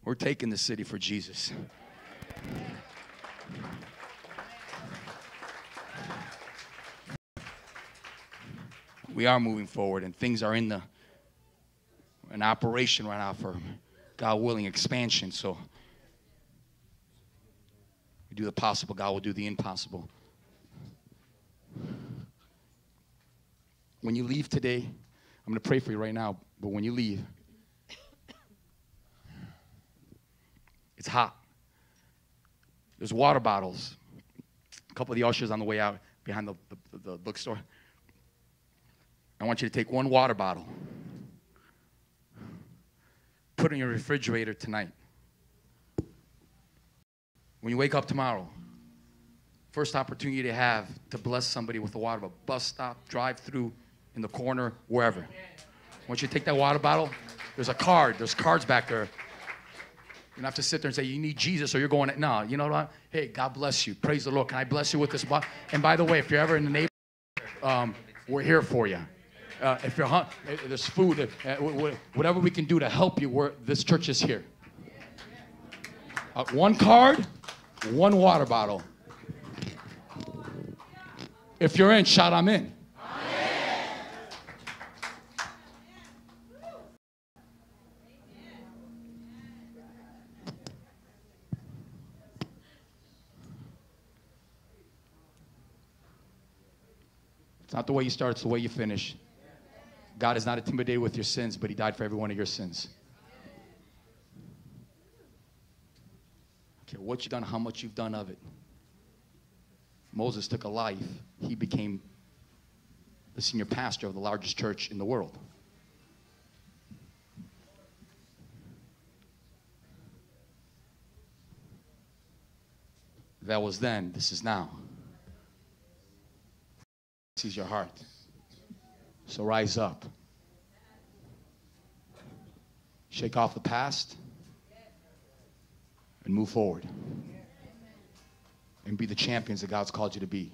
We're taking the city for Jesus. We are moving forward, and things are in the an operation right now for God willing expansion. So we do the possible, God will do the impossible. When you leave today, I'm going to pray for you right now, but when you leave, it's hot. There's water bottles. A couple of the ushers on the way out behind the, the, the bookstore. I want you to take one water bottle, put it in your refrigerator tonight. When you wake up tomorrow, first opportunity to have to bless somebody with a water bottle, bus stop, drive through, in the corner, wherever. Want you take that water bottle. There's a card. There's cards back there. You don't have to sit there and say, you need Jesus or you're going, no, you know what? Hey, God bless you. Praise the Lord. Can I bless you with this bottle? And by the way, if you're ever in the neighborhood, um, we're here for you. Uh, if you're hun- uh, there's food, uh, wh- wh- whatever we can do to help you, this church is here. Uh, one card, one water bottle. If you're in, shout, I'm in. It's not the way you start, it's the way you finish. God is not intimidated with your sins, but He died for every one of your sins. Okay, what you've done, how much you've done of it. Moses took a life, he became the senior pastor of the largest church in the world. That was then, this is now. Sees your heart. So rise up. Shake off the past and move forward. And be the champions that God's called you to be.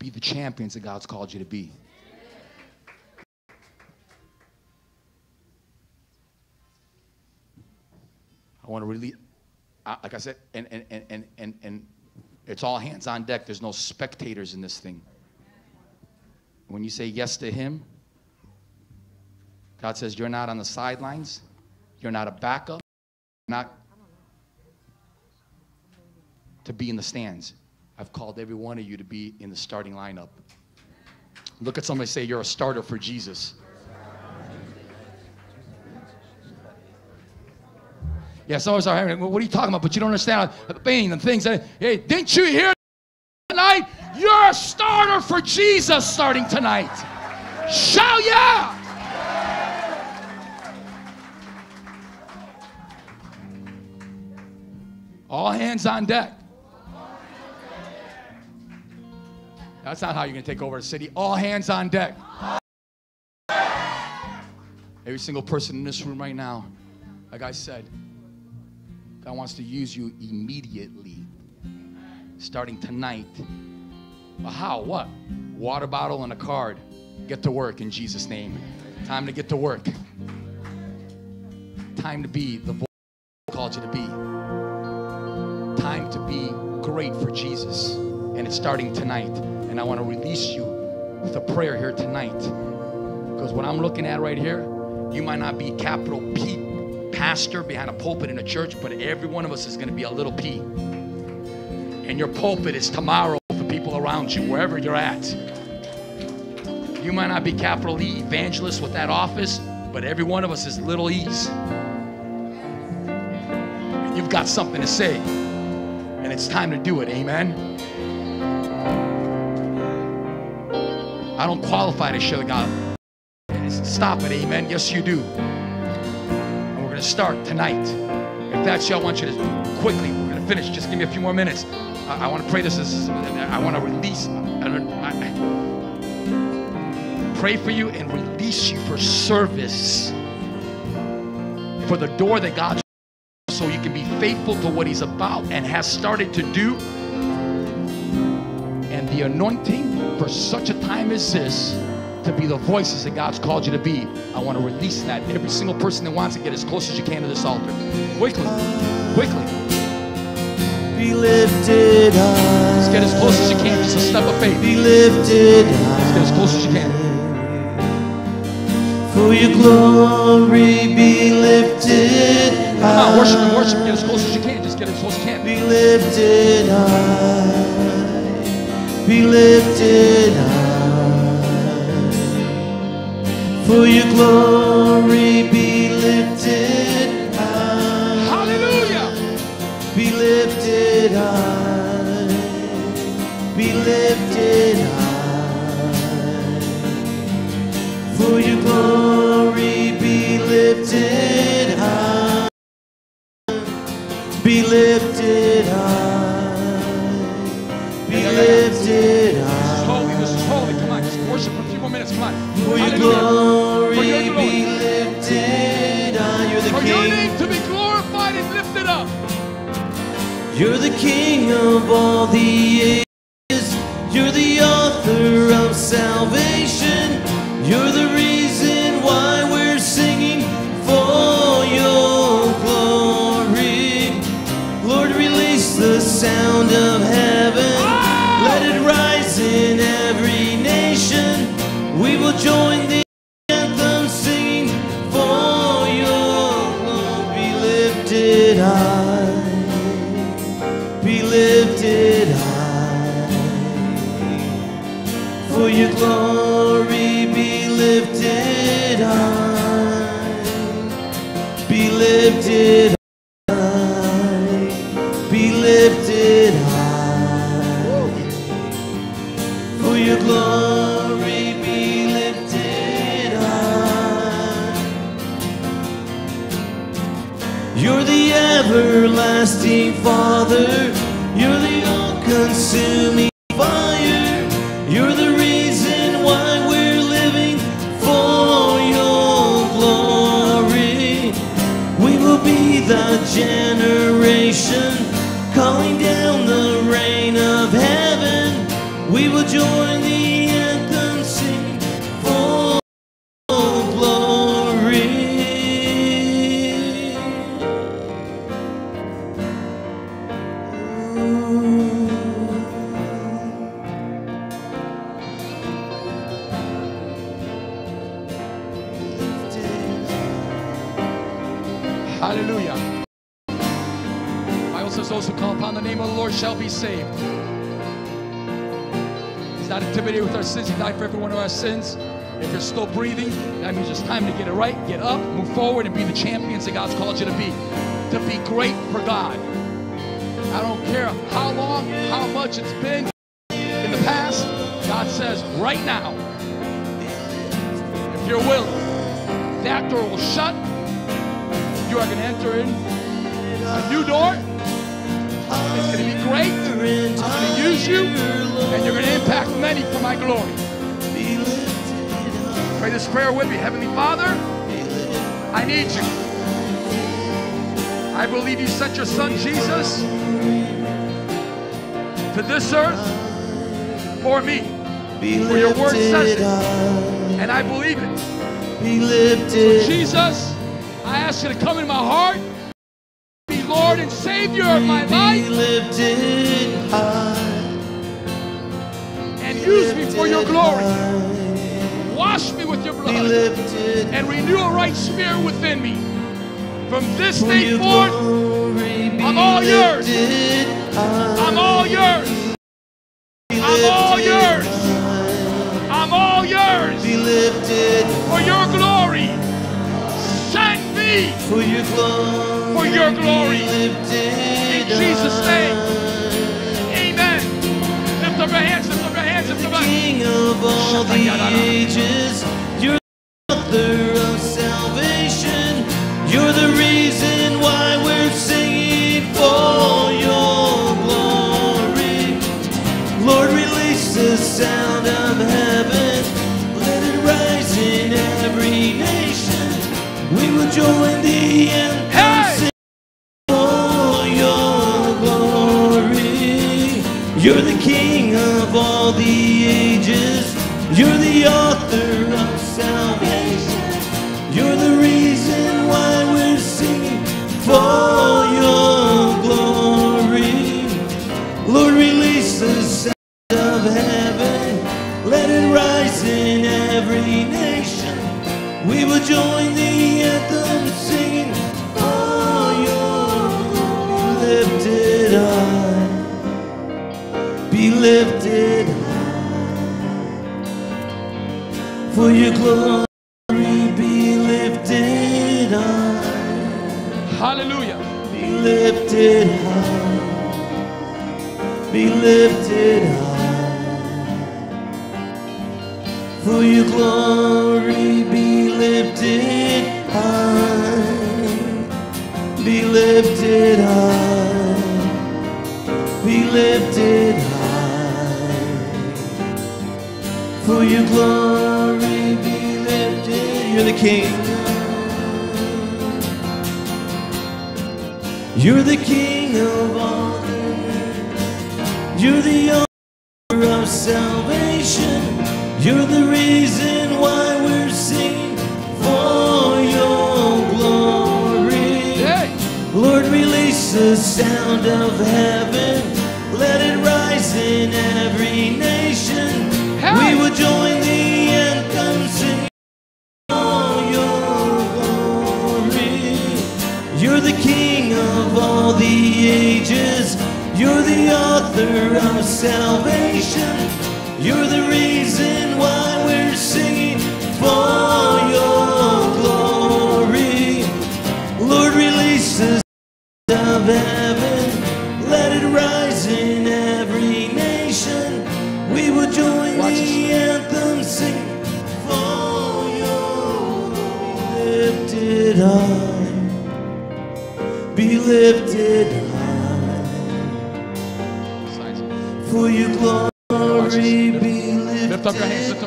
Be the champions that God's called you to be. I want to really, I- like I said, and, and, and, and, and it's all hands on deck. There's no spectators in this thing. When you say yes to Him, God says you're not on the sidelines, you're not a backup, you're not to be in the stands. I've called every one of you to be in the starting lineup. Look at somebody say, You're a starter for Jesus. Yeah, us are, what are you talking about? But you don't understand the pain and things. Hey, didn't you hear tonight. You're a starter for Jesus starting tonight. Shout yeah! All hands on deck. That's not how you're going to take over a city. All hands on deck. Every single person in this room right now, like I said, God wants to use you immediately, starting tonight. But how? What? Water bottle and a card. Get to work in Jesus' name. Time to get to work. Time to be the voice called you to be. Time to be great for Jesus. And it's starting tonight. And I want to release you with a prayer here tonight. Because what I'm looking at right here, you might not be capital P pastor behind a pulpit in a church, but every one of us is going to be a little P. And your pulpit is tomorrow for people around you, wherever you're at. You might not be capital E evangelist with that office, but every one of us is little E's. And you've got something to say, and it's time to do it. Amen. I don't qualify to share the God. Stop it, amen. Yes, you do. Start tonight. If that's you, I want you to quickly, we're going to finish. Just give me a few more minutes. I, I want to pray this. As, I want to release. I, I, pray for you and release you for service. For the door that God so you can be faithful to what He's about and has started to do. And the anointing for such a time as this to be the voices that God's called you to be. I want to release that. Every single person that wants to get as close as you can to this altar. Quickly, quickly. Be lifted high. Let's get as close as you can. Just a step of faith. Be lifted Let's get as close as you can. For your glory be lifted Come on, high. worship and worship. Get as close as you can. Just get as close as you can. Be lifted high. Be lifted high. For your glory be lifted high. Hallelujah. Be lifted high. Be lifted high. For your glory You're the king of all the says it. And I believe it. Be lifted. Jesus, I ask you to come in my heart, be Lord and Savior of my Be life, lifted high. and use me for your glory. Wash me with your blood and renew a right spirit within me. From this day forth, I'm all yours. I'm all yours. I'm all yours. All yours Be lifted for your glory. Send me for your glory. For your glory. In Jesus' name. Amen. Lift up your hands, lift up your hands, lift up your hands. King of all the ages, you're the author lifted high. Be lifted high. For your glory be lifted high. Be lifted high. Be lifted high. For your glory be lifted. You're the King. You're the of all earth. You're the author of salvation. You're the reason why we're singing for your glory. Hey! Lord, release the sound of heaven. Salvation. You're the reason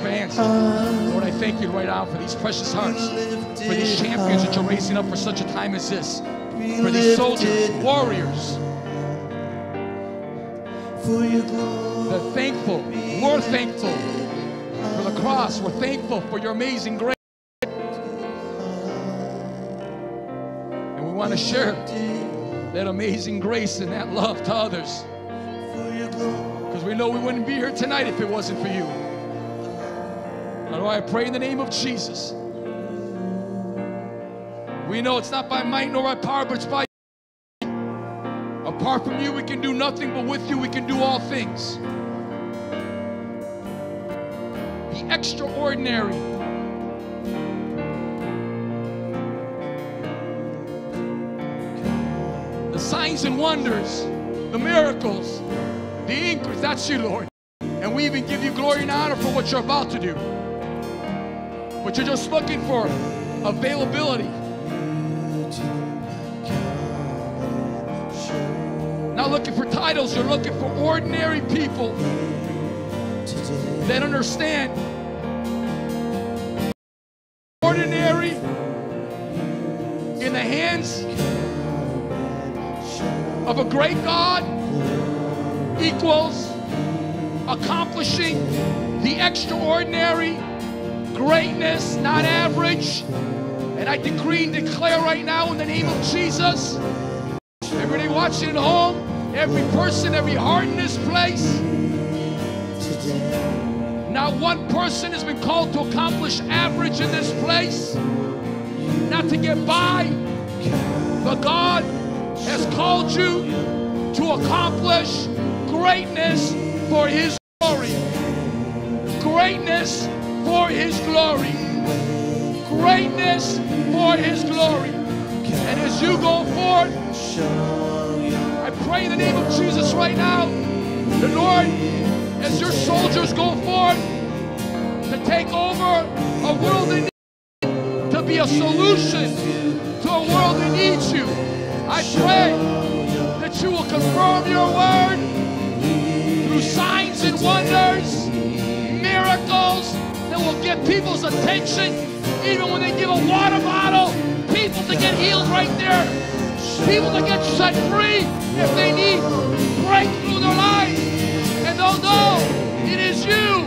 up your hands, lift up your hands. high. Lord, I thank you right now for these precious hearts, for these champions that you're raising up for such a time as this, for these soldiers, warriors, For your glory. They're thankful. We're thankful for the cross. We're thankful for your amazing grace. And we want to share that amazing grace and that love to others. For your glory. Because we know we wouldn't be here tonight if it wasn't for you. Lord, I pray in the name of Jesus. We know it's not by might nor by power, but it's by Apart from you, we can do nothing, but with you, we can do all things. The extraordinary. The signs and wonders, the miracles, the increase. That's you, Lord. And we even give you glory and honor for what you're about to do. But you're just looking for availability. Not looking for titles, you're looking for ordinary people that understand ordinary in the hands of a great God equals accomplishing the extraordinary greatness, not average. And I decree and declare right now in the name of Jesus, everybody watching at home, every person, every heart in this place, not one person has been called to accomplish average in this place, not to get by, but God has called you to accomplish greatness for His glory. Greatness for His glory. Greatness for His glory. And as you go forward, I pray in the name of Jesus right now, the Lord, as your soldiers go forward to take over a world in need, to be a solution to a world that needs you. I pray that you will confirm your word through signs and wonders, miracles that will get people's attention, even when they give a water bottle, people to get healed right there, people to get set free if they need breakthrough in their lives. And they'll know it is you,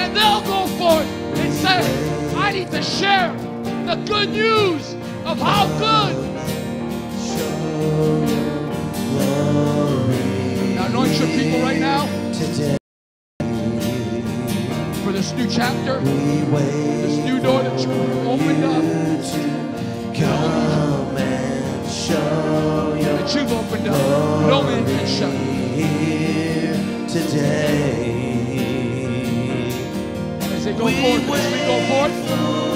and they'll go for it and say, I need to share the good news of how good now anoint your people right now new chapter, this new door that you opened up, Come and show your that you've opened up. No man can shut. here today. As they go forth, as we go forth,